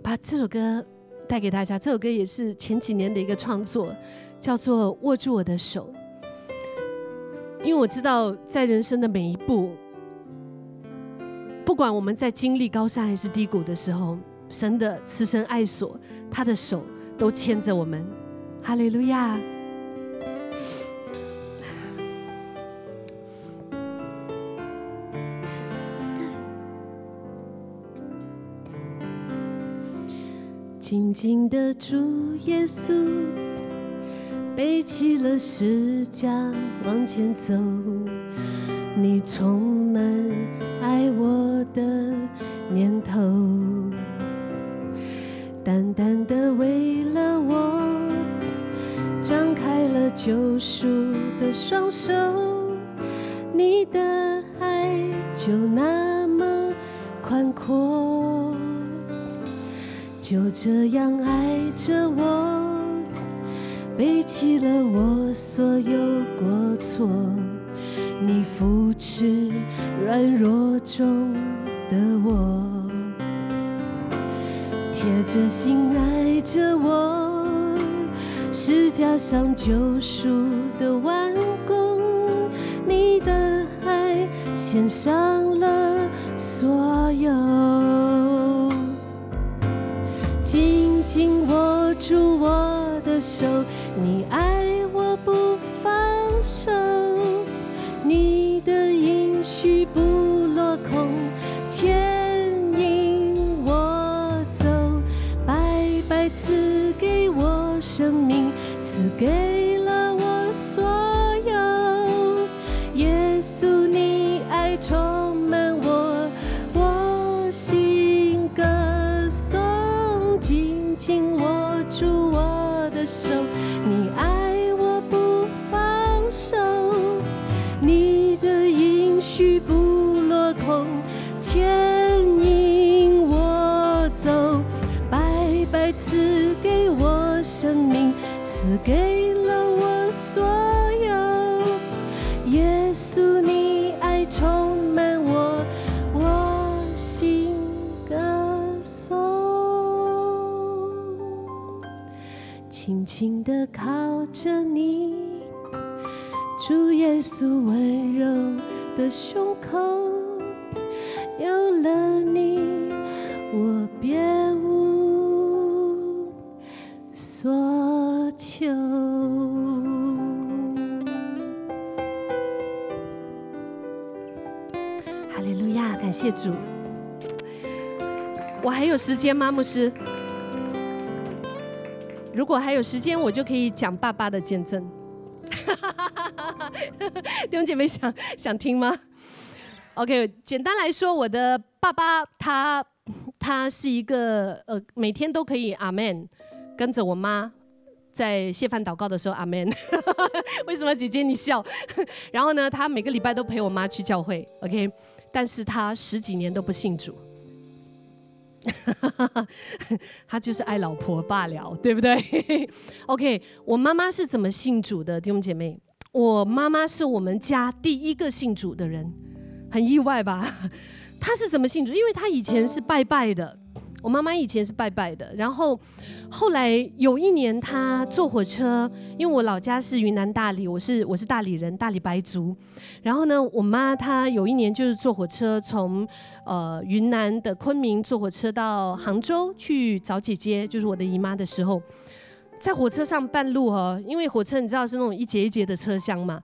把这首歌带给大家。这首歌也是前几年的一个创作，叫做《握住我的手》。因为我知道，在人生的每一步，不管我们在经历高山还是低谷的时候，神的慈神爱所，他的手都牵着我们。哈利路亚！静静的主耶稣。背起了石架往前走，你充满爱我的念头，淡淡的为了我张开了救赎的双手，你的爱就那么宽阔，就这样爱着我。背起了我所有过错，你扶持软弱中的我，贴着心爱着我，是加上救赎的完工，你的爱献上了所有，紧握住我的手。你爱我不放手，你的应许不落空，牵引我走，白白赐给我生命，赐给给了我所有，耶稣，你爱充满我，我心歌颂。轻轻地靠着你，主耶稣温柔的胸口，有了你，我别无。所求。哈利路亚，感谢主。我还有时间吗，牧师？如果还有时间，我就可以讲爸爸的见证。弟兄姐妹想想听吗？OK，简单来说，我的爸爸他他是一个呃，每天都可以阿门。跟着我妈在谢饭祷告的时候，阿门。为什么姐姐你笑？然后呢，她每个礼拜都陪我妈去教会，OK。但是她十几年都不信主，她就是爱老婆罢了，对不对？OK。我妈妈是怎么信主的，弟兄姐妹？我妈妈是我们家第一个信主的人，很意外吧？她是怎么信主？因为她以前是拜拜的。我妈妈以前是拜拜的，然后后来有一年她坐火车，因为我老家是云南大理，我是我是大理人，大理白族。然后呢，我妈她有一年就是坐火车从呃云南的昆明坐火车到杭州去找姐姐，就是我的姨妈的时候，在火车上半路哦，因为火车你知道是那种一节一节的车厢嘛，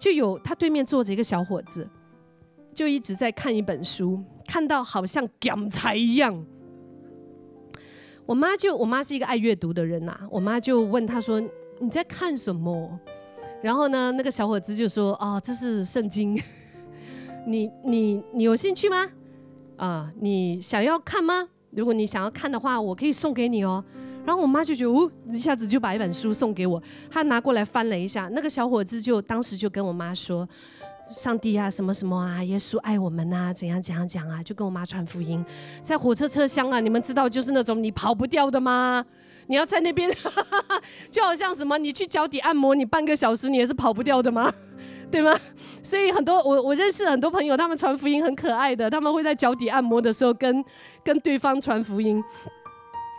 就有她对面坐着一个小伙子，就一直在看一本书，看到好像讲才一样。我妈就我妈是一个爱阅读的人呐，我妈就问他说：“你在看什么？”然后呢，那个小伙子就说：“哦，这是圣经。你你你有兴趣吗？啊，你想要看吗？如果你想要看的话，我可以送给你哦。”然后我妈就觉得哦，一下子就把一本书送给我，她拿过来翻了一下，那个小伙子就当时就跟我妈说。上帝啊，什么什么啊，耶稣爱我们呐，怎样怎样讲啊，就跟我妈传福音，在火车车厢啊，你们知道就是那种你跑不掉的吗？你要在那边，就好像什么，你去脚底按摩，你半个小时你也是跑不掉的吗？对吗？所以很多我我认识很多朋友，他们传福音很可爱的，他们会在脚底按摩的时候跟跟对方传福音。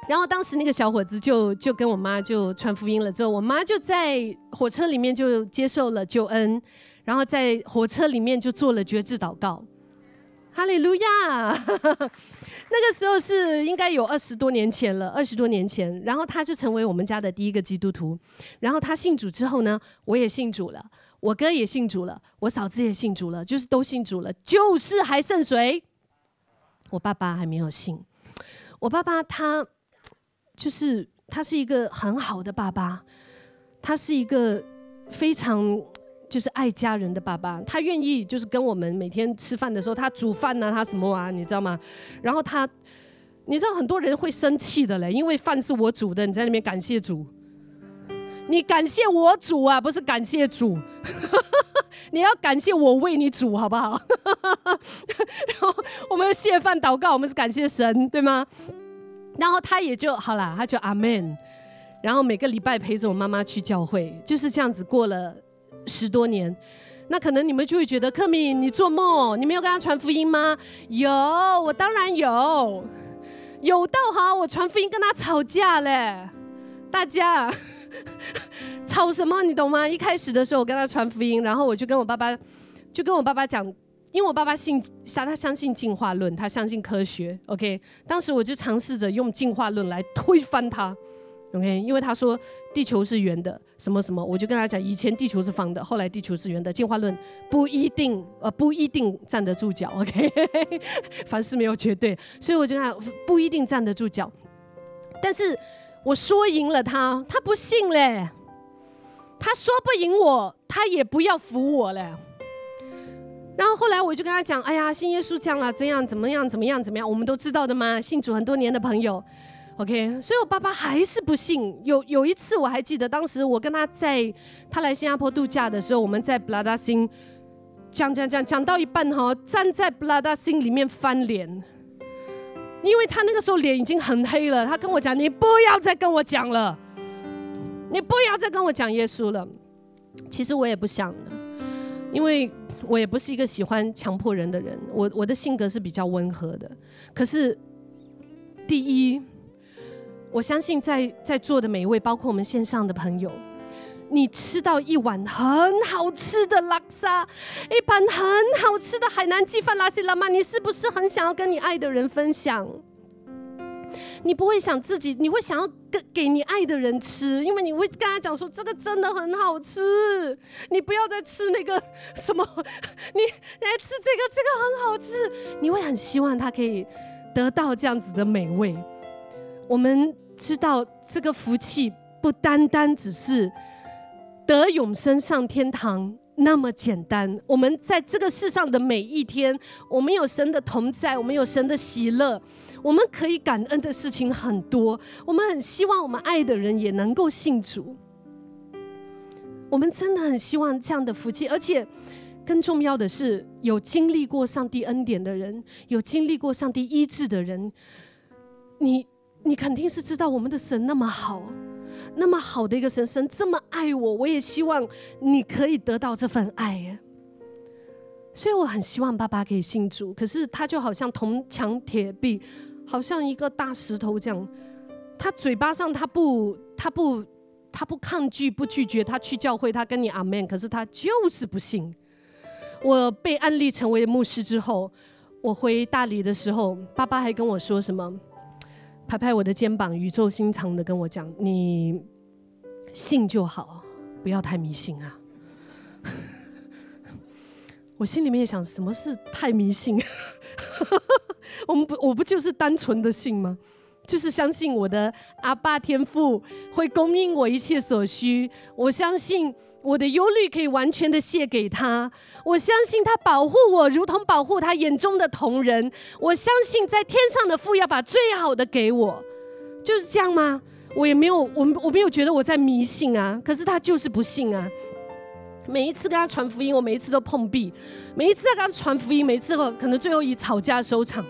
然后当时那个小伙子就就跟我妈就传福音了之后，我妈就在火车里面就接受了救恩。然后在火车里面就做了绝志祷告，哈利路亚！那个时候是应该有二十多年前了，二十多年前。然后他就成为我们家的第一个基督徒。然后他信主之后呢，我也信主了，我哥也信主了，我嫂子也信主了，就是都信主了。就是还剩谁？我爸爸还没有信。我爸爸他就是他是一个很好的爸爸，他是一个非常。就是爱家人的爸爸，他愿意就是跟我们每天吃饭的时候，他煮饭呢，他什么啊，你知道吗？然后他，你知道很多人会生气的嘞，因为饭是我煮的，你在那边感谢主，你感谢我煮啊，不是感谢主，你要感谢我为你煮，好不好？然后我们谢饭祷告，我们是感谢神，对吗？然后他也就好了，他就阿门。然后每个礼拜陪着我妈妈去教会，就是这样子过了。十多年，那可能你们就会觉得，克敏，你做梦，你没有跟他传福音吗？有，我当然有，有到哈，我传福音跟他吵架嘞，大家吵什么？你懂吗？一开始的时候我跟他传福音，然后我就跟我爸爸，就跟我爸爸讲，因为我爸爸信他，他相信进化论，他相信科学。OK，当时我就尝试着用进化论来推翻他。OK，因为他说地球是圆的，什么什么，我就跟他讲，以前地球是方的，后来地球是圆的，进化论不一定，呃，不一定站得住脚。OK，凡事没有绝对，所以我觉得不一定站得住脚。但是我说赢了他，他不信嘞，他说不赢我，他也不要服我嘞。然后后来我就跟他讲，哎呀，信耶稣讲了，怎样怎么样怎么样怎么样，我们都知道的嘛，信主很多年的朋友。OK，所以我爸爸还是不信。有有一次我还记得，当时我跟他在他来新加坡度假的时候，我们在布拉达星讲讲讲讲到一半哈，站在布拉达星里面翻脸，因为他那个时候脸已经很黑了。他跟我讲：“你不要再跟我讲了，你不要再跟我讲耶稣了。”其实我也不想的，因为我也不是一个喜欢强迫人的人。我我的性格是比较温和的。可是第一。我相信在在座的每一位，包括我们线上的朋友，你吃到一碗很好吃的拉沙，一盘很好吃的海南鸡饭拉西拉玛，你是不是很想要跟你爱的人分享？你不会想自己，你会想要跟给你爱的人吃，因为你会跟他讲说这个真的很好吃，你不要再吃那个 什么，你来吃这个，这个很好吃，你会很希望他可以得到这样子的美味。我们知道这个福气不单单只是得永生上天堂那么简单。我们在这个世上的每一天，我们有神的同在，我们有神的喜乐，我们可以感恩的事情很多。我们很希望我们爱的人也能够信主。我们真的很希望这样的福气，而且更重要的是，有经历过上帝恩典的人，有经历过上帝医治的人，你。你肯定是知道我们的神那么好，那么好的一个神，神这么爱我，我也希望你可以得到这份爱耶。所以我很希望爸爸可以信主，可是他就好像铜墙铁壁，好像一个大石头这样。他嘴巴上他不他不他不抗拒不拒绝，他去教会他跟你阿门，可是他就是不信。我被安利成为牧师之后，我回大理的时候，爸爸还跟我说什么？拍拍我的肩膀，语重心长的跟我讲：“你信就好，不要太迷信啊。我心里面也想，什么是太迷信？我们不，我不就是单纯的信吗？就是相信我的阿爸天父会供应我一切所需，我相信我的忧虑可以完全的卸给他，我相信他保护我，如同保护他眼中的同人，我相信在天上的父要把最好的给我，就是这样吗？我也没有，我我没有觉得我在迷信啊，可是他就是不信啊。每一次跟他传福音，我每一次都碰壁，每一次跟他传福音，每次可能最后以吵架收场。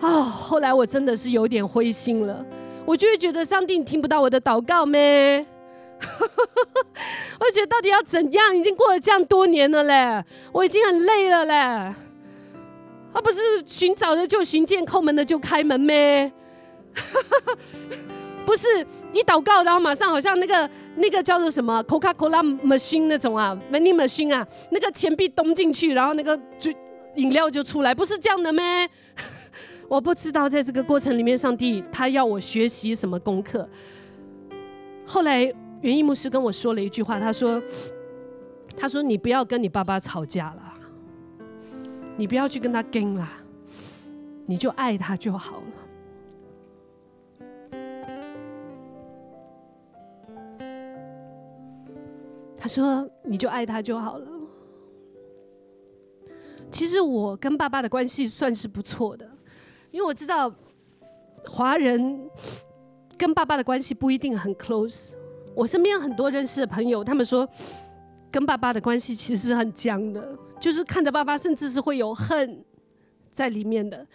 啊！后来我真的是有点灰心了，我就会觉得上帝听不到我的祷告咩？我觉得到底要怎样？已经过了这样多年了嘞，我已经很累了嘞。而不是寻找的就寻见，叩门的就开门咩？不是一祷告，然后马上好像那个那个叫做什么 Coca-Cola machine 那种啊，“money machine 啊，那个钱币咚进去，然后那个就饮料就出来，不是这样的咩？我不知道在这个过程里面，上帝他要我学习什么功课。后来园艺牧师跟我说了一句话，他说：“他说你不要跟你爸爸吵架了，你不要去跟他跟了，你就爱他就好了。”他说：“你就爱他就好了。”其实我跟爸爸的关系算是不错的。因为我知道，华人跟爸爸的关系不一定很 close。我身边很多认识的朋友，他们说跟爸爸的关系其实很僵的，就是看着爸爸，甚至是会有恨在里面的。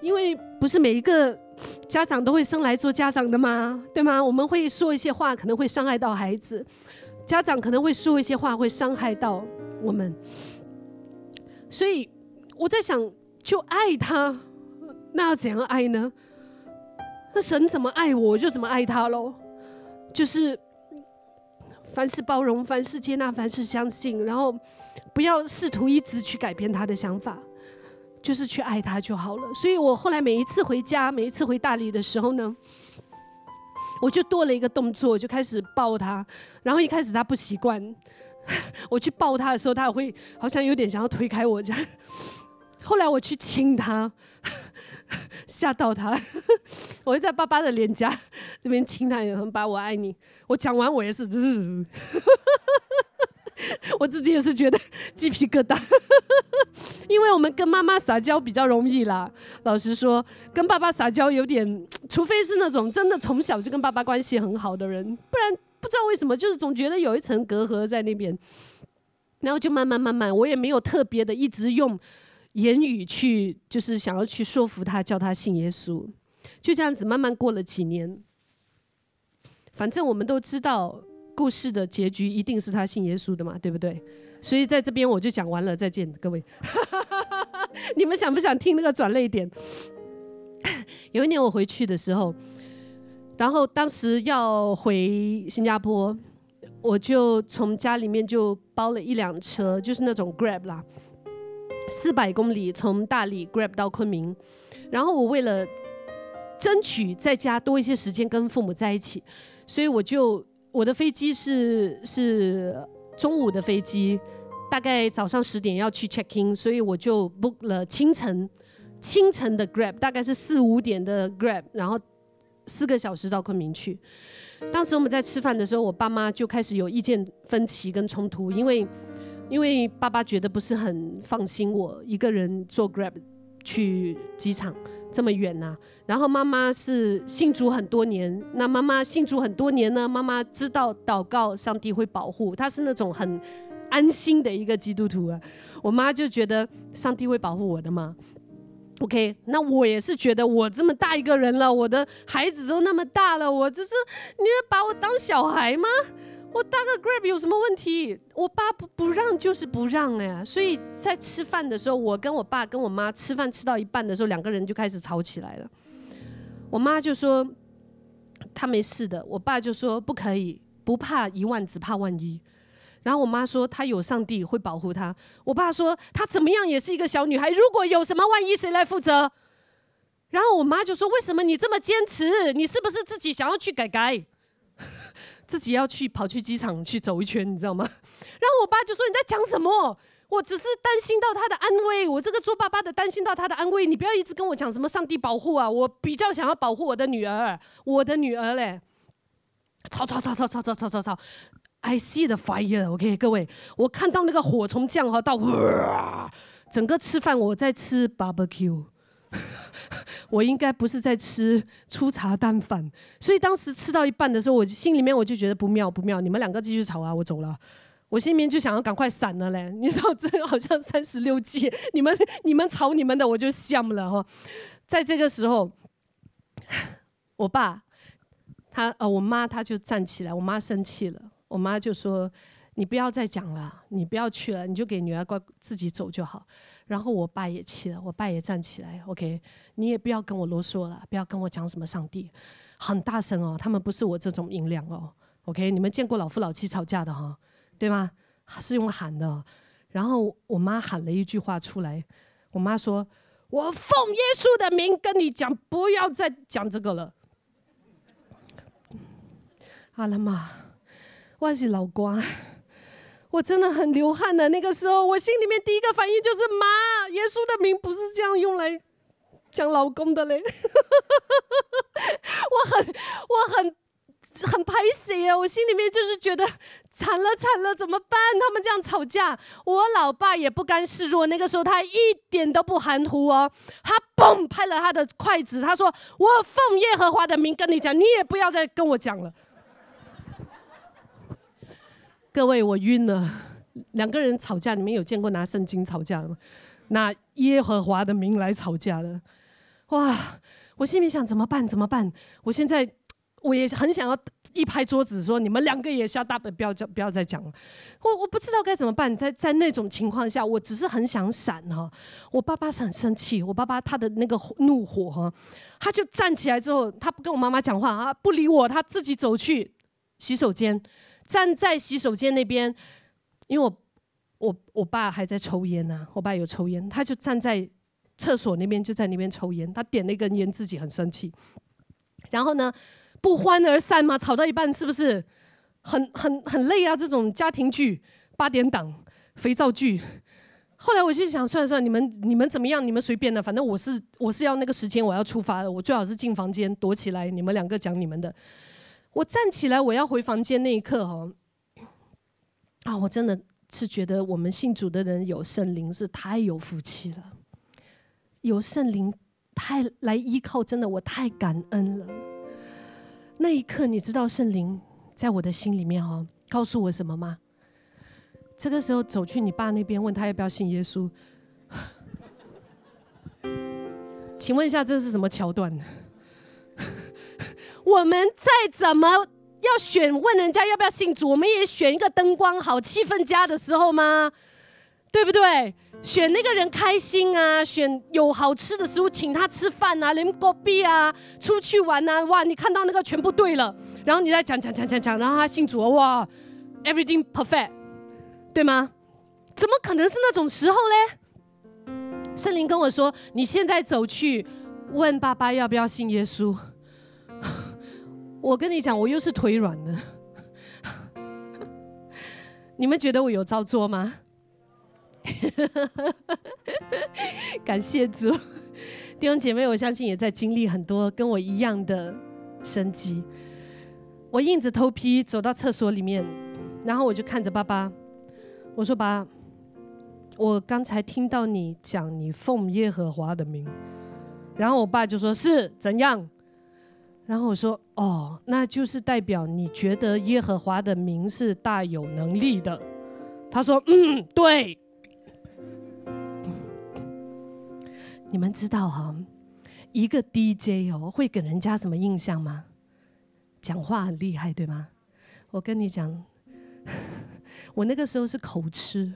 因为不是每一个家长都会生来做家长的吗？对吗？我们会说一些话，可能会伤害到孩子；家长可能会说一些话，会伤害到我们。所以我在想，就爱他。那要怎样爱呢？那神怎么爱我，我就怎么爱他喽。就是凡事包容，凡事接纳，凡事相信，然后不要试图一直去改变他的想法，就是去爱他就好了。所以我后来每一次回家，每一次回大理的时候呢，我就多了一个动作，就开始抱他。然后一开始他不习惯，我去抱他的时候，他会好像有点想要推开我这样。后来我去亲他。吓到他，我会在爸爸的脸颊这边亲他，很爸，我爱你。我讲完我也是，我自己也是觉得鸡皮疙瘩，因为我们跟妈妈撒娇比较容易啦。老实说，跟爸爸撒娇有点，除非是那种真的从小就跟爸爸关系很好的人，不然不知道为什么，就是总觉得有一层隔阂在那边。然后就慢慢慢慢，我也没有特别的一直用。言语去就是想要去说服他，叫他信耶稣，就这样子慢慢过了几年。反正我们都知道故事的结局一定是他信耶稣的嘛，对不对？所以在这边我就讲完了，再见各位。你们想不想听那个转泪点？有一年我回去的时候，然后当时要回新加坡，我就从家里面就包了一辆车，就是那种 Grab 啦。四百公里从大理 Grab 到昆明，然后我为了争取在家多一些时间跟父母在一起，所以我就我的飞机是是中午的飞机，大概早上十点要去 check in，所以我就 book 了清晨清晨的 Grab，大概是四五点的 Grab，然后四个小时到昆明去。当时我们在吃饭的时候，我爸妈就开始有意见分歧跟冲突，因为。因为爸爸觉得不是很放心我一个人坐 Grab 去机场这么远呐，然后妈妈是信主很多年，那妈妈信主很多年呢，妈妈知道祷告上帝会保护，她是那种很安心的一个基督徒啊。我妈就觉得上帝会保护我的嘛。OK，那我也是觉得我这么大一个人了，我的孩子都那么大了，我就是你要把我当小孩吗？我搭个 Grab 有什么问题？我爸不不让就是不让哎，所以在吃饭的时候，我跟我爸跟我妈吃饭吃到一半的时候，两个人就开始吵起来了。我妈就说他没事的，我爸就说不可以，不怕一万，只怕万一。然后我妈说她有上帝会保护她。我爸说她怎么样也是一个小女孩，如果有什么万一，谁来负责？然后我妈就说为什么你这么坚持？你是不是自己想要去改改？自己要去跑去机场去走一圈，你知道吗？然后我爸就说你在讲什么？我只是担心到他的安危，我这个做爸爸的担心到他的安危，你不要一直跟我讲什么上帝保护啊！我比较想要保护我的女儿，我的女儿嘞，吵吵吵吵吵吵吵吵吵！I see the fire，OK，各位，我看到那个火从降哈到，整个吃饭我在吃 barbecue，我应该不是在吃粗茶淡饭，所以当时吃到一半的时候，我心里面我就觉得不妙不妙，你们两个继续吵啊，我走了。我心里面就想要赶快闪了嘞，你知道这好像三十六计，你们你们吵你们的，我就笑了哈。在这个时候，我爸他呃我妈他就站起来，我妈生气了，我妈就说你不要再讲了，你不要去了，你就给女儿乖自己走就好。然后我爸也气了，我爸也站起来，OK，你也不要跟我啰嗦了，不要跟我讲什么上帝，很大声哦，他们不是我这种音量哦，OK，你们见过老夫老妻吵架的哈？对吗？是用喊的，然后我妈喊了一句话出来，我妈说：“我奉耶稣的名跟你讲，不要再讲这个了。” 阿拉妈，我是老瓜，我真的很流汗的。那个时候，我心里面第一个反应就是：妈，耶稣的名不是这样用来讲老公的嘞。我很，我很。很排谁啊！我心里面就是觉得惨了惨了，怎么办？他们这样吵架，我老爸也不甘示弱。那个时候他一点都不含糊哦，他嘣拍了他的筷子，他说：“我奉耶和华的名跟你讲，你也不要再跟我讲了。”各位，我晕了。两个人吵架，你们有见过拿圣经吵架的吗？拿耶和华的名来吵架的，哇！我心里想怎么办？怎么办？我现在。我也很想要一拍桌子说：“你们两个也下大本，不要讲，不要再讲了。”我我不知道该怎么办。在在那种情况下，我只是很想闪哈。我爸爸是很生气，我爸爸他的那个怒火哈，他就站起来之后，他不跟我妈妈讲话啊，不理我，他自己走去洗手间，站在洗手间那边，因为我我我爸还在抽烟呐，我爸有抽烟，他就站在厕所那边，就在那边抽烟。他点了一根烟，自己很生气，然后呢？不欢而散嘛？吵到一半是不是很很很累啊？这种家庭剧、八点档、肥皂剧。后来我就想，算了算了，你们你们怎么样？你们随便的，反正我是我是要那个时间，我要出发了。我最好是进房间躲起来，你们两个讲你们的。我站起来，我要回房间那一刻，哈啊！我真的是觉得我们信主的人有圣灵是太有福气了，有圣灵太来依靠，真的我太感恩了。那一刻，你知道圣灵在我的心里面哈，告诉我什么吗？这个时候走去你爸那边，问他要不要信耶稣。请问一下，这是什么桥段？我们再怎么要选问人家要不要信主，我们也选一个灯光好、气氛佳的时候吗？对不对？选那个人开心啊，选有好吃的食物请他吃饭啊，连隔壁啊出去玩啊，哇！你看到那个全部对了，然后你再讲讲讲讲讲，然后他信主哇，everything perfect，对吗？怎么可能是那种时候嘞？圣灵跟我说，你现在走去问爸爸要不要信耶稣。我跟你讲，我又是腿软的，你们觉得我有照做吗？感谢主，弟兄姐妹，我相信也在经历很多跟我一样的生机。我硬着头皮走到厕所里面，然后我就看着爸爸，我说：“爸，我刚才听到你讲你奉耶和华的名。”然后我爸就说：“是怎样？”然后我说：“哦，那就是代表你觉得耶和华的名是大有能力的。”他说：“嗯，对。”你们知道哈，一个 DJ 哦，会给人家什么印象吗？讲话很厉害，对吗？我跟你讲，我那个时候是口吃，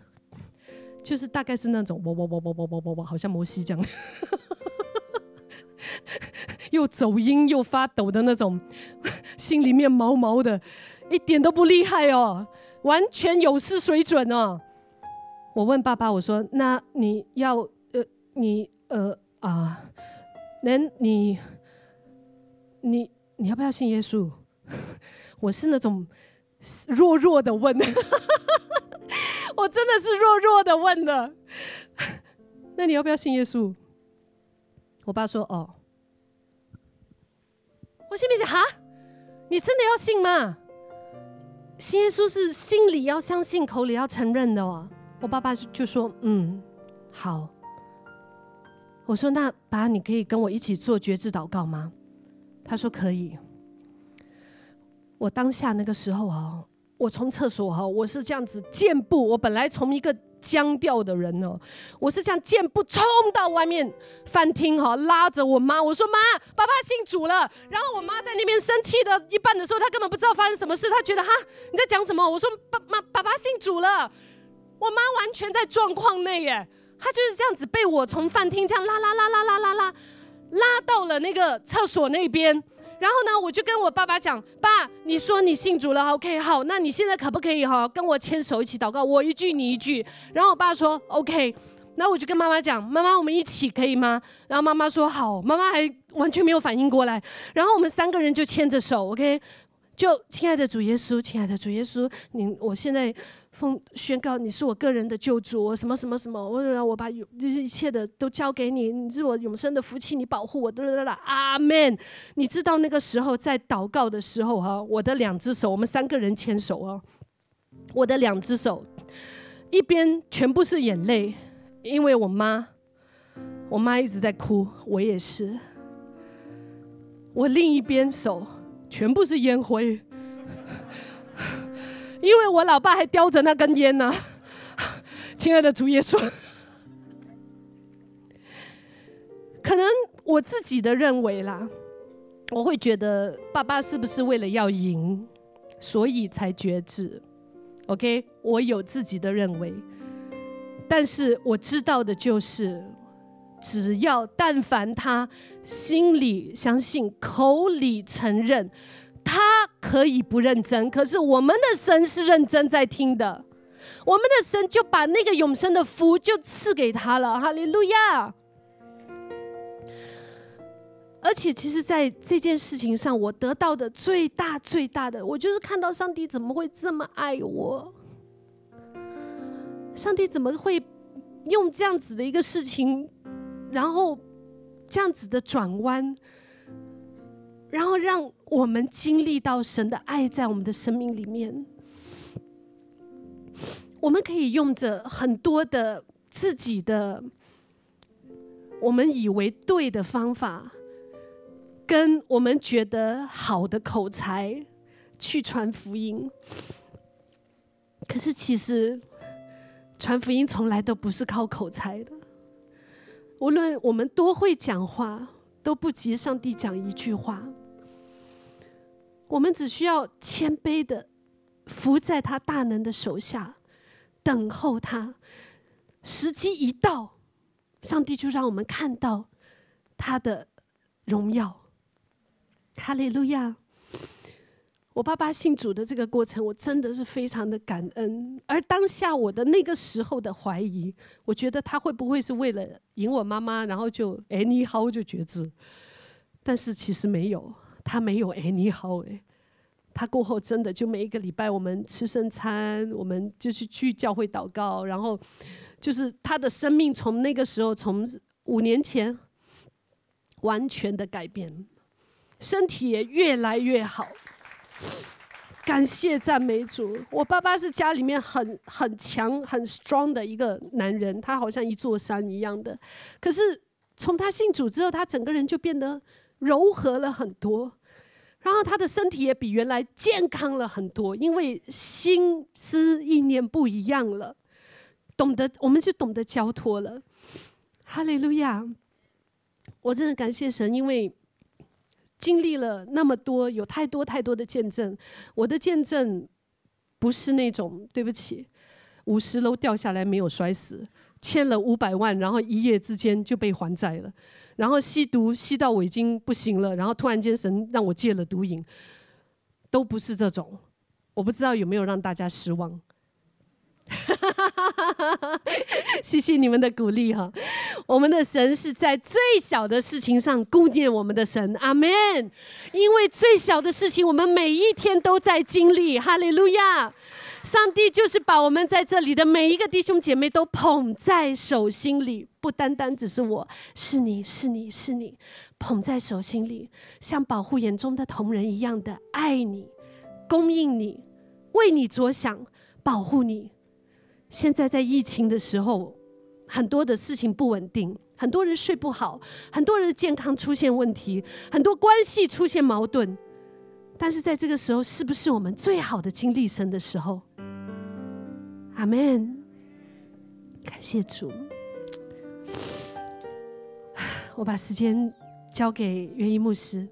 就是大概是那种啵啵啵啵啵啵啵啵，好像摩西这样，又走音又发抖的那种，心里面毛毛的，一点都不厉害哦，完全有失水准哦。我问爸爸，我说：“那你要呃，你？”呃啊，那你你你要不要信耶稣？我是那种弱弱的问，我真的是弱弱的问的。那你要不要信耶稣？我爸说：“哦。”我心里想：“哈，你真的要信吗？信耶稣是心里要相信，口里要承认的哦。”我爸爸就说：“嗯，好。”我说：“那爸，你可以跟我一起做绝志祷告吗？”他说：“可以。”我当下那个时候啊，我从厕所哈，我是这样子健步。我本来从一个僵掉的人哦，我是这样健步冲到外面饭厅哈，拉着我妈，我说：“妈，爸爸信主了。”然后我妈在那边生气的一半的时候，她根本不知道发生什么事，她觉得哈你在讲什么？我说：“爸妈，爸爸信主了。”我妈完全在状况内耶。她就是这样子被我从饭厅这样拉拉拉拉拉拉拉拉到了那个厕所那边，然后呢，我就跟我爸爸讲：“爸，你说你信主了，OK，好，那你现在可不可以哈跟我牵手一起祷告？我一句你一句。”然后我爸说：“OK。”然后我就跟妈妈讲：“妈妈，我们一起可以吗？”然后妈妈说：“好。”妈妈还完全没有反应过来。然后我们三个人就牵着手，OK。就亲爱的主耶稣，亲爱的主耶稣，你我现在奉宣告你是我个人的救主，我什么什么什么，我让我把有一切的都交给你，你是我永生的福气，你保护我，哒哒哒，阿门。你知道那个时候在祷告的时候哈，我的两只手，我们三个人牵手哦，我的两只手一边全部是眼泪，因为我妈，我妈一直在哭，我也是，我另一边手。全部是烟灰，因为我老爸还叼着那根烟呢。亲爱的主耶稣，可能我自己的认为啦，我会觉得爸爸是不是为了要赢，所以才绝志？OK，我有自己的认为，但是我知道的就是。只要但凡他心里相信，口里承认，他可以不认真，可是我们的神是认真在听的，我们的神就把那个永生的福就赐给他了，哈利路亚！而且，其实，在这件事情上，我得到的最大最大的，我就是看到上帝怎么会这么爱我，上帝怎么会用这样子的一个事情。然后，这样子的转弯，然后让我们经历到神的爱在我们的生命里面。我们可以用着很多的自己的，我们以为对的方法，跟我们觉得好的口才去传福音。可是其实，传福音从来都不是靠口才的。无论我们多会讲话，都不及上帝讲一句话。我们只需要谦卑的伏在他大能的手下，等候他。时机一到，上帝就让我们看到他的荣耀。哈利路亚。我爸爸信主的这个过程，我真的是非常的感恩。而当下我的那个时候的怀疑，我觉得他会不会是为了赢我妈妈，然后就 anyhow 就觉知？但是其实没有，他没有 anyhow 哎，他过后真的就每一个礼拜我们吃圣餐，我们就是去教会祷告，然后就是他的生命从那个时候，从五年前完全的改变，身体也越来越好。感谢赞美主！我爸爸是家里面很很强、很 strong 的一个男人，他好像一座山一样的。可是从他信主之后，他整个人就变得柔和了很多，然后他的身体也比原来健康了很多，因为心思意念不一样了，懂得我们就懂得交托了。哈利路亚！我真的感谢神，因为。经历了那么多，有太多太多的见证。我的见证不是那种对不起，五十楼掉下来没有摔死，欠了五百万，然后一夜之间就被还债了，然后吸毒吸到我已经不行了，然后突然间神让我戒了毒瘾，都不是这种。我不知道有没有让大家失望。哈 谢谢你们的鼓励哈！我们的神是在最小的事情上顾念我们的神，阿门。因为最小的事情，我们每一天都在经历，哈利路亚。上帝就是把我们在这里的每一个弟兄姐妹都捧在手心里，不单单只是我，是你是你是你，捧在手心里，像保护眼中的同人一样的爱你，供应你，为你着想，保护你。现在在疫情的时候，很多的事情不稳定，很多人睡不好，很多人的健康出现问题，很多关系出现矛盾。但是在这个时候，是不是我们最好的经历神的时候？阿门，感谢主。我把时间交给元一牧师。